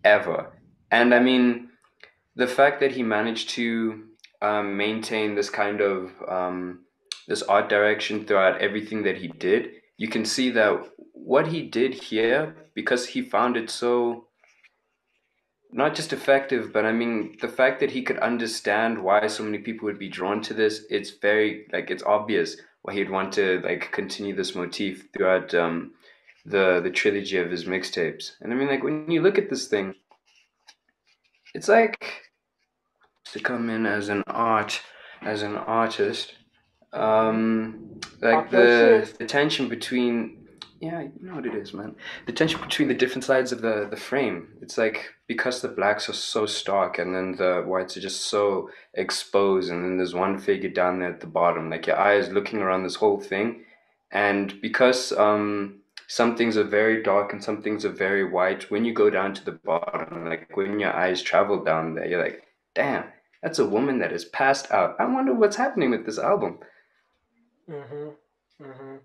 ever. And I mean, the fact that he managed to um, maintain this kind of um, this art direction throughout everything that he did, you can see that what he did here, because he found it so not just effective, but I mean the fact that he could understand why so many people would be drawn to this. It's very like it's obvious why he'd want to like continue this motif throughout um, the the trilogy of his mixtapes. And I mean, like when you look at this thing, it's like to come in as an art, as an artist, um, like the, the tension between. Yeah, you know what it is, man. The tension between the different sides of the the frame. It's like because the blacks are so stark, and then the whites are just so exposed, and then there's one figure down there at the bottom. Like your eye is looking around this whole thing, and because um some things are very dark and some things are very white, when you go down to the bottom, like when your eyes travel down there, you're like, damn, that's a woman that is passed out. I wonder what's happening with this album. Mm-hmm. Mm-hmm.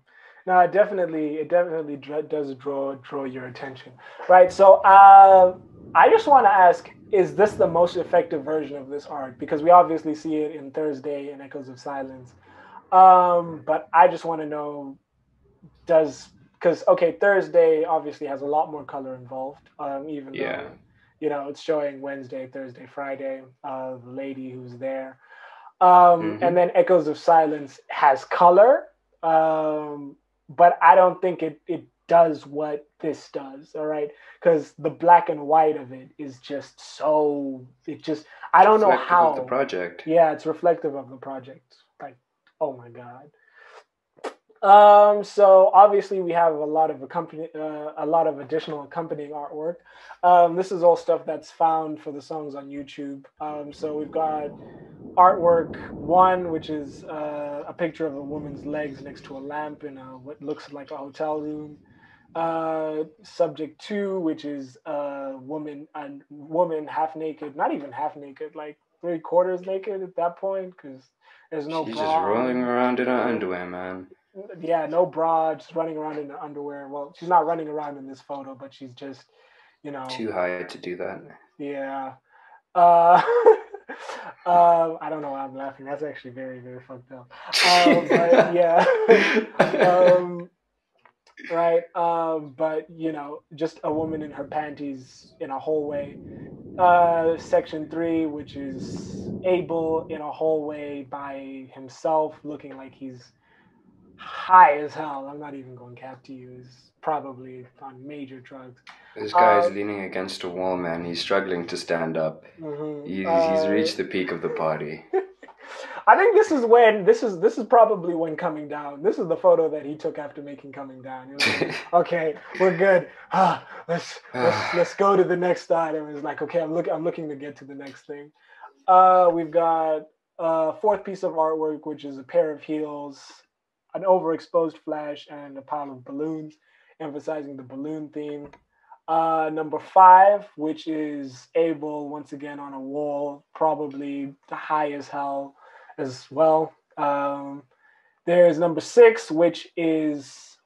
No, it definitely, it definitely does draw draw your attention, right? So, uh, I just want to ask: Is this the most effective version of this art? Because we obviously see it in Thursday and Echoes of Silence, um, but I just want to know: Does because okay, Thursday obviously has a lot more color involved, um, even Yeah. though you know it's showing Wednesday, Thursday, Friday, uh, the lady who's there. Um, Mhm. And then Echoes of Silence has color, um, but I don't think it it does what this does. All right, because the black and white of it is just so. It just I don't know how. of the project. Yeah, it's reflective of the project. Like, oh my god. Um, so obviously we have a lot of accompany, uh, a lot of additional accompanying artwork. Um, this is all stuff that's found for the songs on YouTube. Um, so we've got artwork one, which is uh, a picture of a woman's legs next to a lamp in a what looks like a hotel room. Uh, subject two, which is a woman, a woman half naked, not even half naked, like three quarters naked at that point, because there's no She's bra just rolling around in her underwear, man. Yeah, no bra, just running around in her underwear. Well, she's not running around in this photo, but she's just, you know, Too high to do that. yeah. Uh, [laughs] um, I don't know why I'm laughing. That's actually very, very fucked up. Um, but [laughs] yeah. [laughs] um, right. Um, but you know, just a woman in her panties in a hallway. Uh, section three, which is Abel in a hallway by himself, looking like he's high as hell. I'm not even going cap to you. Is probably on major drugs. This guy's Uh, leaning against a wall, man. He's struggling to stand up. Mhm. He's, Uh, he's reached the peak of the party. [laughs] I think this is when this is this is probably when coming down. This is the photo that he took after making coming down. He was like, [laughs] okay, we're good. [sighs] Ah, let's [sighs] let's let's go to the next item. It's like, okay, I'm looking I'm looking to get to the next thing. Uh, we've got a fourth piece of artwork, which is a pair of heels, an overexposed flash, and a pile of balloons, emphasizing the balloon theme. Uh, number five, which is Abel once again on a wall, probably high as hell as well. Um, there's number six, which is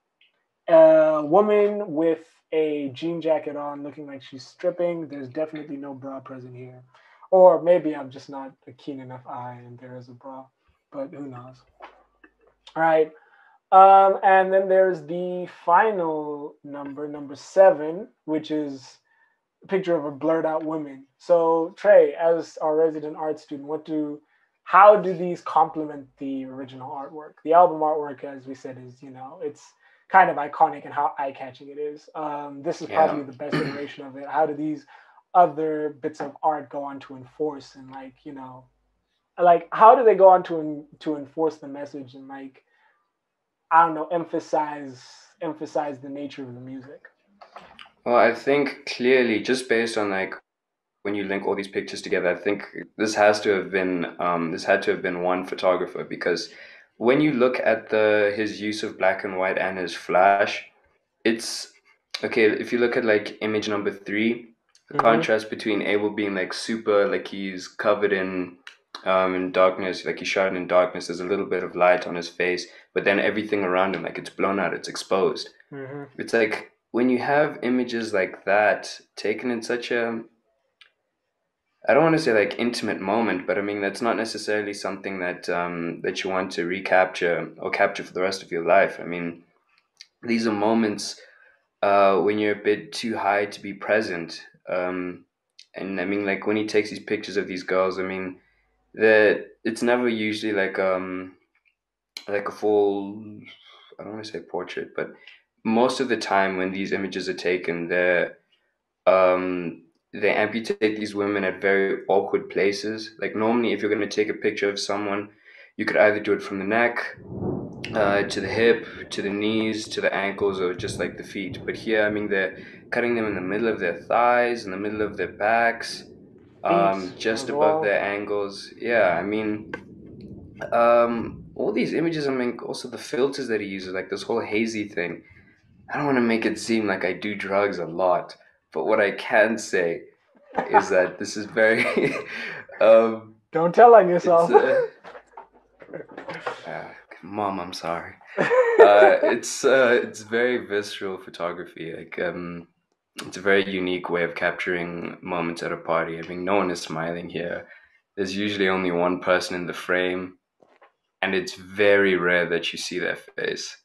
a woman with a jean jacket on, looking like she's stripping. There's definitely no bra present here. Or maybe I'm just not a keen enough eye and there is a bra, but who knows? Right. Um, and then there's the final number, number seven, which is a picture of a blurred out woman. So Tré, as our resident art student, what do how do these complement the original artwork? The album artwork, as we said, is you know it's kind of iconic and how eye catching it is. Um, this is Yeah. probably the best iteration of it. How do these other bits of art go on to enforce and like you know, like how do they go on to en- to enforce the message and like I don't know emphasize emphasize the nature of the music? Well, I think clearly, just based on like when you link all these pictures together, I think this has to have been um, this had to have been one photographer because when you look at the his use of black and white and his flash, it's okay. If you look at like image number three, the Mhm. contrast between Abel being like super like he's covered in um in darkness, like he's shrouded in darkness. There's a little bit of light on his face, but then everything around him like it's blown out, it's exposed Mm-hmm. it's like when you have images like that taken in such a I don't want to say like intimate moment, but I mean that's not necessarily something that um, that you want to recapture or capture for the rest of your life. I mean, these are moments uh, when you're a bit too high to be present. Um, and I mean, like when he takes these pictures of these girls, I mean, that it's never usually like um like a full I don't want to say portrait, but most of the time when these images are taken, they're um, they amputate these women at very awkward places. Like normally, if you're going to take a picture of someone, you could either do it from the neck uh, to the hip, to the knees, to the ankles, or just like the feet. But here, I mean, they're cutting them in the middle of their thighs, in the middle of their backs, um, just above well. their angles. Yeah, I mean, um, all these images. I mean, also the filters that he uses, like this whole hazy thing. I don't want to make it seem like I do drugs a lot, but what I can say is [laughs] that this is very. [laughs] um, Don't tell on yourself. uh, [laughs] uh, Mom, I'm sorry. Uh, it's uh, it's very visceral photography. Like um, it's a very unique way of capturing moments at a party. I mean, no one is smiling here. There's usually only one person in the frame, and it's very rare that you see their face.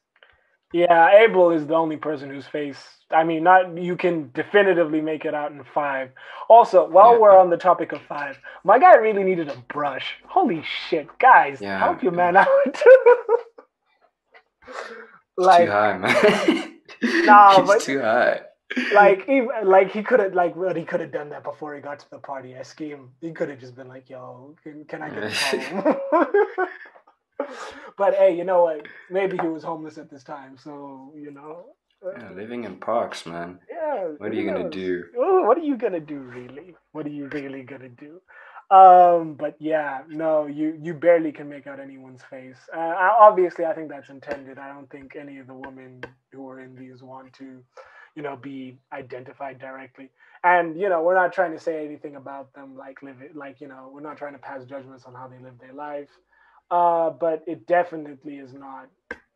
Yeah, Abel is the only person whose face. I mean, not you can definitively make it out in five. Also, while Yeah. we're on the topic of five, my guy really needed a brush. Holy shit, guys, Yeah. help your man [laughs] out. It's like, too high, man. [laughs] Nah, [laughs] He's but- too high. Like even like he could have like he could have done that before he got to the party. I scheme. He could have just been like, "Yo, can, can I get home?" [laughs] but hey, you know what? Maybe he was homeless at this time, so you know. Yeah, living in parks, man. Yeah. What are you gonna do? Oh, what are you gonna do, really? What are you really gonna do? Um, but yeah, no, you you barely can make out anyone's face. Uh, I- obviously, I think that's intended. I don't think any of the women who are in these want to, you know, be identified directly. And you know, we're not trying to say anything about them, like live it, like you know, we're not trying to pass judgments on how they live their life. Uh, but it definitely is not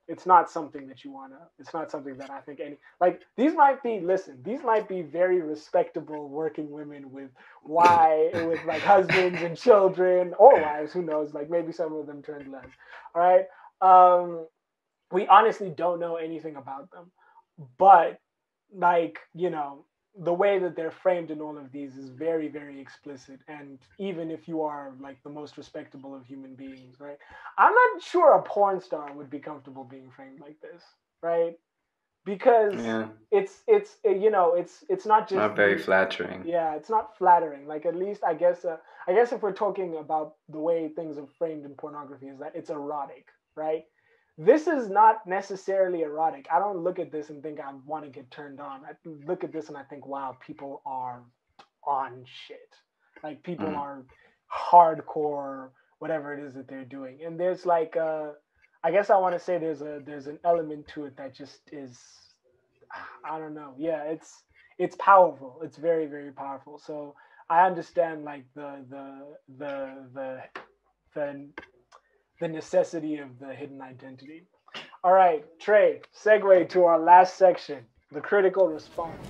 it's not something that you want to it's not something that i think any like these might be listen these might be very respectable working women with why with like [laughs] husbands and children or wives who knows like maybe some of them turned left all right um we honestly don't know anything about them but like you know the way that they're framed in all of these is very very explicit. And even if you are like the most respectable of human beings right? I'm not sure a porn star would be comfortable being framed like this right? Because Yeah, it's it's uh, you know it's it's not just not very flattering. yeah it's not flattering. Like at least i guess uh, i guess if we're talking about the way things are framed in pornography is that it's erotic right this is not necessarily erotic. I don't look at this and think i want to get turned on. I look at this and i think wow people are on shit. Like people Mhm. are hardcore whatever it is that they're doing. And there's like uh i guess i want to say there's a there's an element to it that just is i don't know. Yeah it's it's powerful. It's very very powerful. So i understand like the the the the the, the necessity of the hidden identity all right Tré segue to our last section the critical response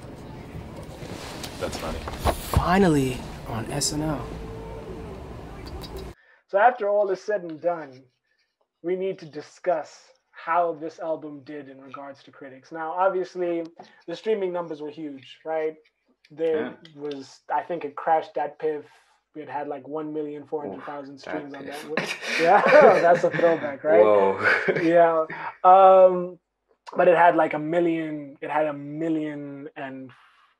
That's funny. Finally on SNL. So after all is said and done, we need to discuss how this album did in regards to critics. Now, obviously, the streaming numbers were huge, right? There Yeah. was, I think, it crashed DatPiff. It had like one million four hundred thousand That streams on that. one. [laughs] Yeah, [laughs] that's a throwback, right? Whoa. [laughs] yeah. Um, but it had like a million. It had a million and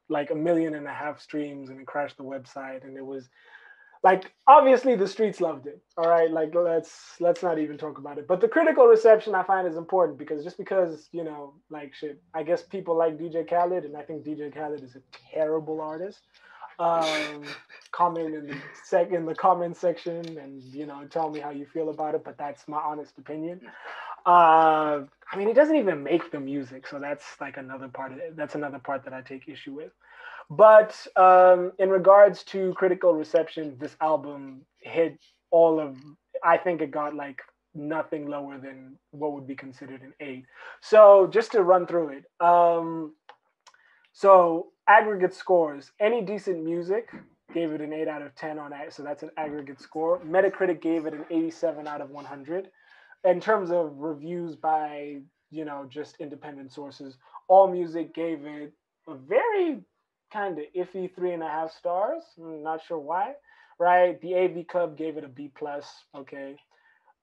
like a million and a half streams, and it crashed the website. And it was like obviously the streets loved it. All right, like let's let's not even talk about it. But the critical reception I find is important because just because you know, like shit, I guess people like DJ Khaled, and I think DJ Khaled is a terrible artist. Um, comment in the sec in the comment section and you know tell me how you feel about it. But that's my honest opinion. Uh, I mean, he doesn't even make the music, so that's like another part of it. That's another part that I take issue with. But um, in regards to critical reception, this album hit all of. I think it got like nothing lower than what would be considered an eight. So just to run through it. Um, so aggregate scores. AnyDecentMusic gave it an eight out of ten on that. So that's an aggregate score. Metacritic gave it an eighty-seven out of one hundred. In terms of reviews by you know just independent sources, AllMusic gave it a very kind of iffy three and a half stars. Mm, Not sure why. Right. The AV Club gave it a B plus. Okay.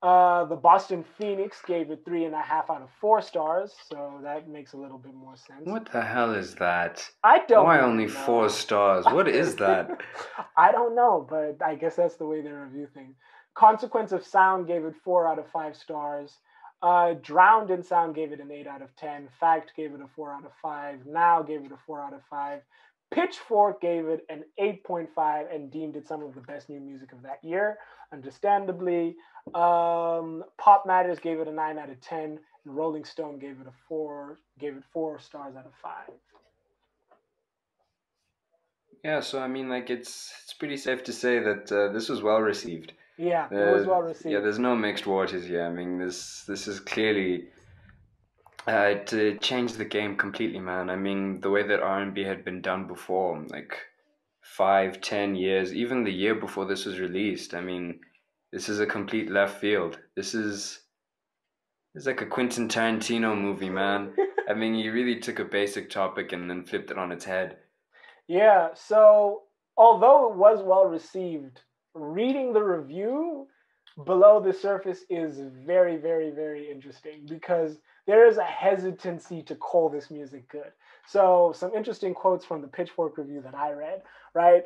Uh, the Boston Phoenix gave it three and a half out of four stars, so that makes a little bit more sense. What the hell is that? I don't. Why really only know. four stars? What is that? [laughs] [laughs] I don't know, but I guess that's the way they review things. Consequence of Sound gave it four out of five stars. Uh, Drowned in Sound gave it an eight out of ten. Fact gave it a four out of five. Now gave it a four out of five. Pitchfork gave it an 8.5 and deemed it some of the best new music of that year, understandably. Um, PopMatters gave it a 9 out of 10, and Rolling Stone gave it a 4, gave it 4 stars out of 5. yeah, so I mean, like it's it's pretty safe to say that uh, this was well received. Yeah, it was Uh, well received. Yeah, there's no mixed waters here. I mean, this this is clearly uh, to change the game completely, man. I mean, the way that R and B had been done before, like five, ten years, even the year before this was released. I mean, this is a complete left field. This is it's like a Quentin Tarantino movie, man. [laughs] I mean, he really took a basic topic and then flipped it on its head. Yeah, so although it was well received, reading the review below the surface is very, very, very interesting because there is a hesitancy to call this music good. So, some interesting quotes from the Pitchfork review that I read, right?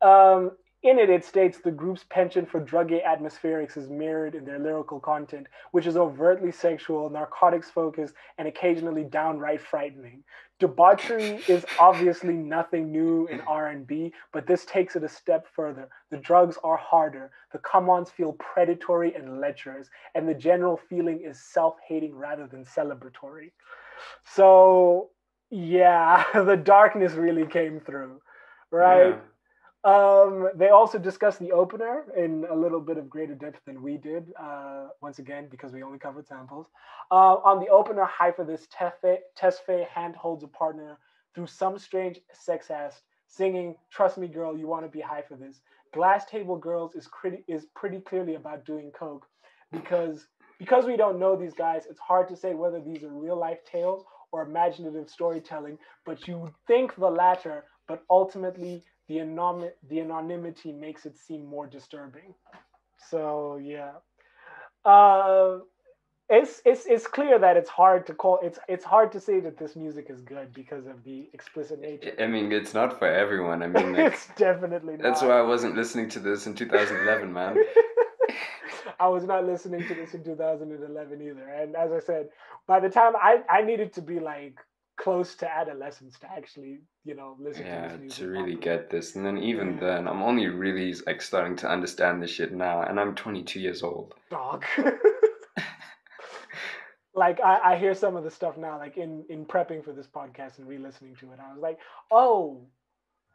Um, in it, it states the group's penchant for druggy atmospherics is mirrored in their lyrical content, which is overtly sexual, narcotics focused, and occasionally downright frightening. Debauchery is obviously nothing new in R&B, but this takes it a step further. The drugs are harder, the come-ons feel predatory and lecherous, and the general feeling is self-hating rather than celebratory. So, yeah, [laughs] the darkness really came through, right? Yeah. Um, they also discussed the opener in a little bit of greater depth than we did, uh, once again, because we only covered samples. Uh, on the opener, High for This Tesfaye hand holds a partner through some strange sex act, singing, Trust me, girl, you want to be high for this. Glass Table Girls is pretty, is pretty clearly about doing coke because, because we don't know these guys, it's hard to say whether these are real life tales or imaginative storytelling, but you think the latter, but ultimately the, anom- the anonymity makes it seem more disturbing. So yeah, uh, it's it's it's clear that it's hard to call it's it's hard to say that this music is good because of the explicit nature. I mean, it's not for everyone. I mean, [laughs] like, it's definitely not. that's why I wasn't listening to this in 2011, man. [laughs] I was not listening to this in 2011 either. And as I said, by the time I, I needed to be like close to adolescence to actually, you know, listen to Yeah, this music. to really properly. get this. And then even then, I'm only really like starting to understand this shit now, and I'm 22 years old. dog. [laughs] [laughs] like I, I hear some of the stuff now, like in in prepping for this podcast and re-listening to it, I was like, oh,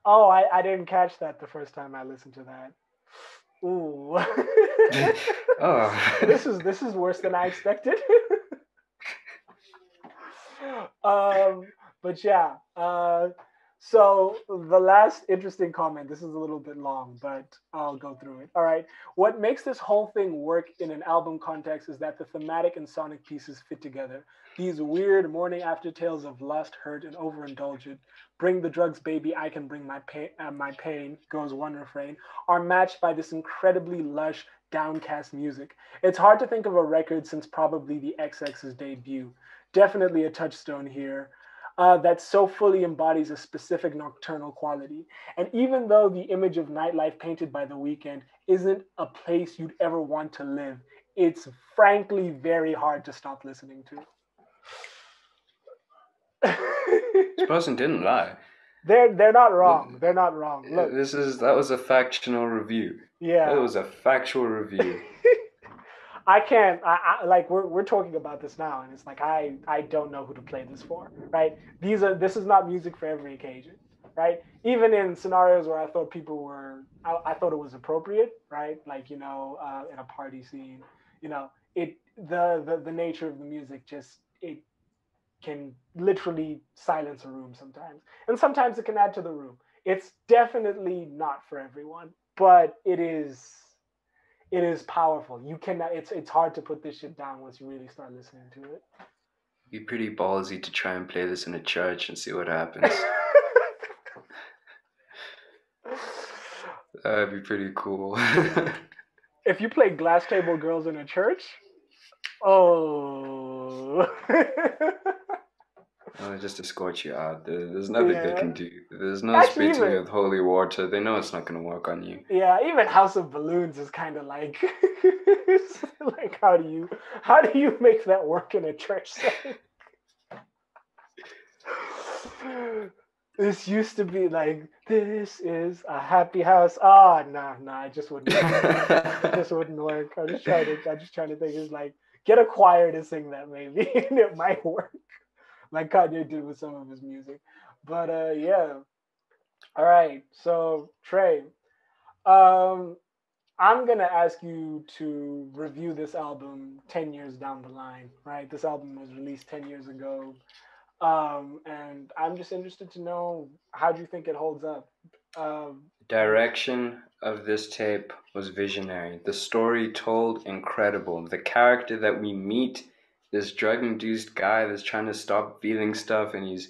oh, I, I didn't catch that the first time I listened to that. Ooh. [laughs] Oh. this is this is worse than I expected. Um, but yeah. Uh, so the last interesting comment. This is a little bit long, but I'll go through it. All right. What makes this whole thing work in an album context is that the thematic and sonic pieces fit together. These weird morning after tales of lust, hurt, and overindulgence. Bring the drugs, baby. I can bring my pain. Uh, my pain goes one refrain. Are matched by this incredibly lush, downcast music. It's hard to think of a record since probably the XX's debut. Definitely a touchstone here. Uh, that so fully embodies a specific nocturnal quality. And even though the image of nightlife painted by the Weeknd isn't a place you'd ever want to live, it's frankly very hard to stop listening to. [laughs] This person didn't lie. they're they're not wrong. They're not wrong. Look, This is that was a factional review. yeah. It was a factual review. [laughs] I can't. I, I like we're we're talking about this now, and it's like I I don't know who to play this for, right? These are this is not music for every occasion, right? Even in scenarios where I thought people were, I, I thought it was appropriate, right? Like you know, uh, in a party scene, you know, it the the the nature of the music just it can literally silence a room sometimes, and sometimes it can add to the room. It's definitely not for everyone, but it is it is powerful. You cannot. It's it's hard to put this shit down once you really start listening to it. Be pretty ballsy to try and play this in a church and see what happens. [laughs] That'd be pretty cool. if you play Glass Table Girls in a church, oh. [laughs] Oh, just escort you out. There's nothing they can do. There's no Actually, sprinkling even- with holy water. They know it's not going to work on you. yeah, even House of Balloons is kind of like, [laughs] like how do you how do you make that work in a church setting? [laughs] This used to be like this is a happy house. Ah, nah, nah, it just wouldn't. it just wouldn't work. I'm just trying to. I'm just trying to think. It's like get a choir to sing that maybe, [laughs] and it might work, like Kanye did with some of his music. But uh, yeah. All right. So Tré, um, I'm gonna ask you to review this album ten years down the line. Right. This album was released ten years ago. Um, and I'm just interested to know how do you think it holds up? Um, Direction of this tape was visionary. The story told incredible. The character that we meet, this drug-induced guy that's trying to stop feeling stuff, and he's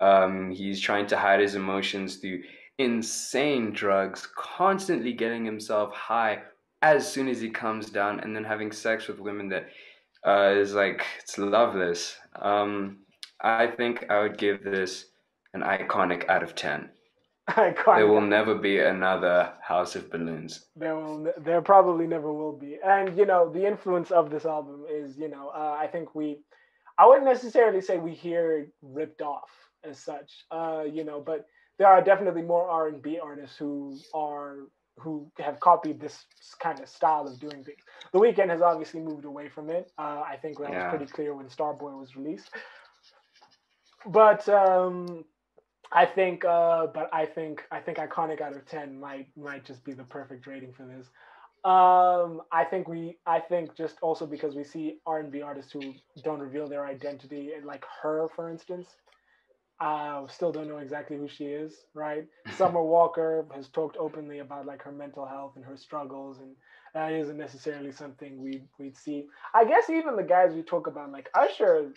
um, he's trying to hide his emotions through insane drugs, constantly getting himself high as soon as he comes down, and then having sex with women that uh, is like it's loveless. Um, I think I would give this an iconic out of ten. [laughs] There will never be another House of Balloons. There will, ne- there probably never will be. And you know, the influence of this album is, you know, uh, I think we, I wouldn't necessarily say we hear ripped off as such, uh, you know, but there are definitely more R and B artists who are who have copied this kind of style of doing things. The Weeknd has obviously moved away from it. Uh, I think that Yeah. was pretty clear when Starboy was released. But um, I think, uh, but I think, I think iconic out of ten might might just be the perfect rating for this. Um, I think we, I think just also because we see R and B artists who don't reveal their identity, and like H.E.R., for instance, uh, still don't know exactly who she is, right? [laughs] Summer Walker has talked openly about like her mental health and her struggles, and that isn't necessarily something we we'd see. I guess even the guys we talk about, like Usher,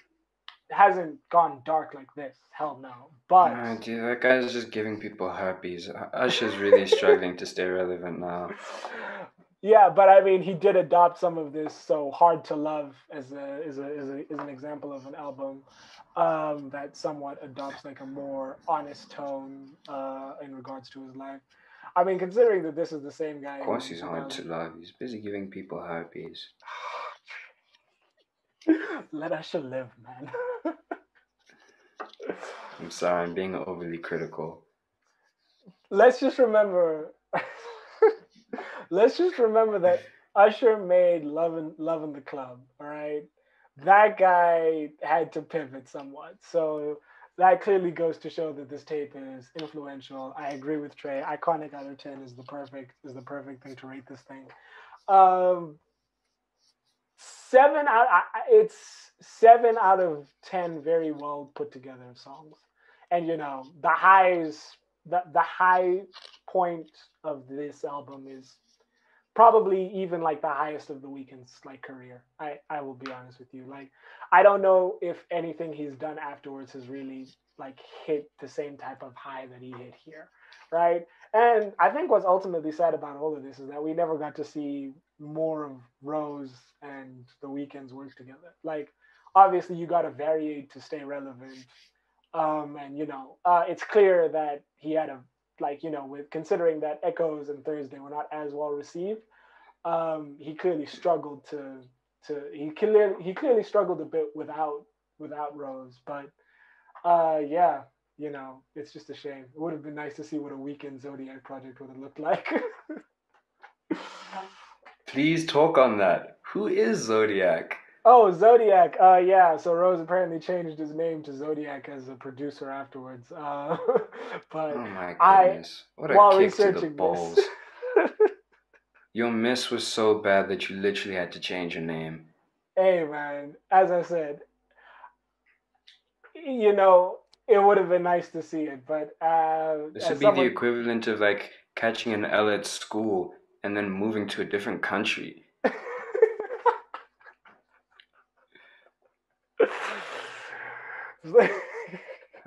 hasn't gone dark like this. Hell no. But Nah, dude, that guy's just giving people herpes. Usher's really struggling to stay relevant now. [laughs] yeah, but I mean, he did adopt some of this. So hard to love as a is a is, a, is an example of an album um, that somewhat adopts like a more honest tone uh, in regards to his life. I mean, considering that this is the same guy. Of course, he's hard to love. He's busy giving people herpes. [sighs] [sighs] [sighs] Let Usher live, man. I'm sorry, I'm being overly critical. let's just remember [laughs] let's just remember that Usher made Love in, Love in the Club, all right? That guy had to pivot somewhat. So that clearly goes to show that this tape is influential. I agree with Tré. Iconic out of 10 is the perfect is the perfect thing to rate this thing. Um 7 out I, it's 7 out of 10 very well put together songs. And you know, the highs the the high point of this album is probably even like the highest of the Weeknd's like career. I I will be honest with you. Like I don't know if anything he's done afterwards has really like hit the same type of high that he hit here, right? And I think what's ultimately sad about all of this is that we never got to see more of Rose and the Weeknd's work together. Like obviously you got to vary to stay relevant. Um, and you know uh, it's clear that he had a like you know with considering that echoes and thursday were not as well received um, he clearly struggled to to he clearly he clearly struggled a bit without without rose. But uh yeah you know it's just a shame. It would have been nice to see what a Weeknd zodiac project would have looked like [laughs] Please talk on that. Who is Zodiac? Oh, Zodiac. Uh, yeah. So Rose apparently changed his name to Zodiac as a producer afterwards. Uh, [laughs] but Oh my I- goodness. What a while kick to the researching balls. [laughs] Your miss was so bad that you literally had to change your name. hey man, as I said, you know, it would have been nice to see it, but uh, This would be someone- the equivalent of like catching an L at school and then moving to a different country. [laughs]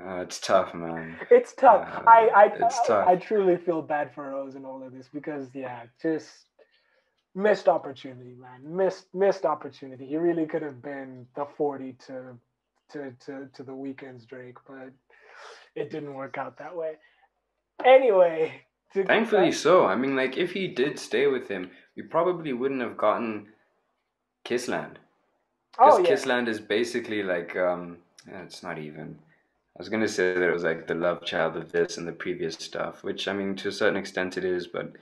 Uh, it's tough, man. it's tough. Uh, I I, it's I tough. I truly feel bad for Rose and all of this because yeah, just missed opportunity, man. Missed missed opportunity. He really could have been the forty to to to to the Weeknd's Drake, but it didn't work out that way. Anyway, Thankfully so. I mean, like, if he did stay with him, we probably wouldn't have gotten Kissland. oh Because yeah, Kissland is basically like, um, it's not even. I was gonna say that it was like the love child of this and the previous stuff, which I mean, to a certain extent it is, but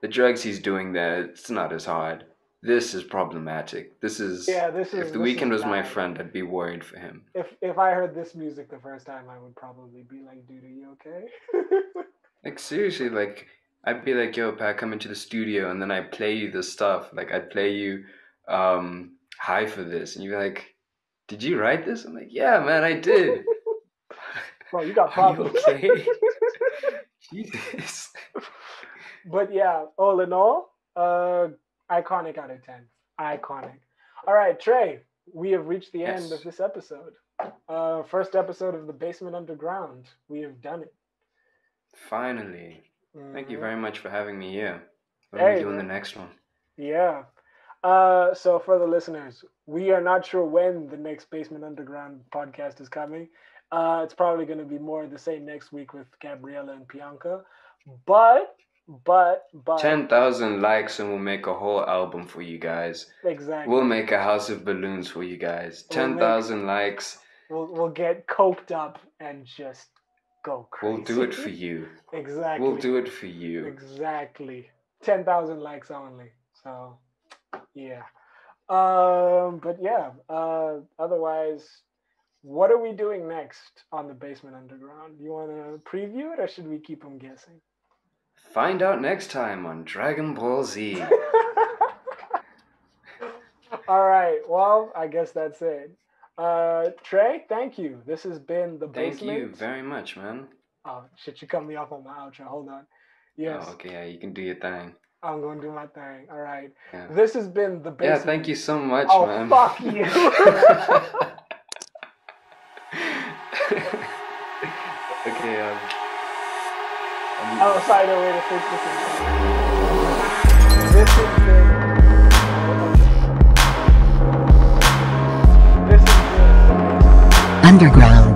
the drugs he's doing there, it's not as hard. This is problematic. This is. Yeah, this is- If the Weeknd was my friend, I'd be worried for him. if if I heard this music the first time, I would probably be like, "Dude, are you okay?" [laughs] Like seriously, like I'd be like, "Yo, Pat, come into the studio," and then I play you the stuff. Like I'd play you, um, "High" for this, and you'd be like, "Did you write this?" I'm like, "Yeah, man, I did." [laughs] Bro, you got Are you problems. okay? [laughs] Jesus. but yeah, all in all, uh, iconic out of ten. Iconic. All right, Tré, we have reached the end of this episode. Uh, first episode of the Basement Underground. We have done it. Finally, thank you very much for having me here. What are Hey, we doing the next one? Yeah. Uh, so for the listeners, we are not sure when the next Basement Underground podcast is coming. Uh, it's probably going to be more of the same next week with Gabriella and Bianca. But, but, but, Ten thousand likes, and we'll make a whole album for you guys. exactly. We'll make a house of balloons for you guys. We'll Ten likes. We'll, we'll get coked up and just go crazy. We'll do it for you. exactly. We'll do it for you. Exactly. 10,000 likes only. So, yeah. Um, but yeah, uh, otherwise, what are we doing next on the Basement Underground? Do You want to preview it or should we keep them guessing? Find out next time on Dragon Ball Z. [laughs] All right. Well, I guess that's it. Uh, Tré, thank you. This has been the Thank basement. you very much, man. Oh shit! You cut me off on my outro. Hold on. Yes, Oh, okay, yeah, you can do your thing. I'm going to do my thing. All right. Yeah. This has been the Yeah, thank you so much, Oh man. fuck you. [laughs] okay, um, um, I'll find a way to fix this. Underground.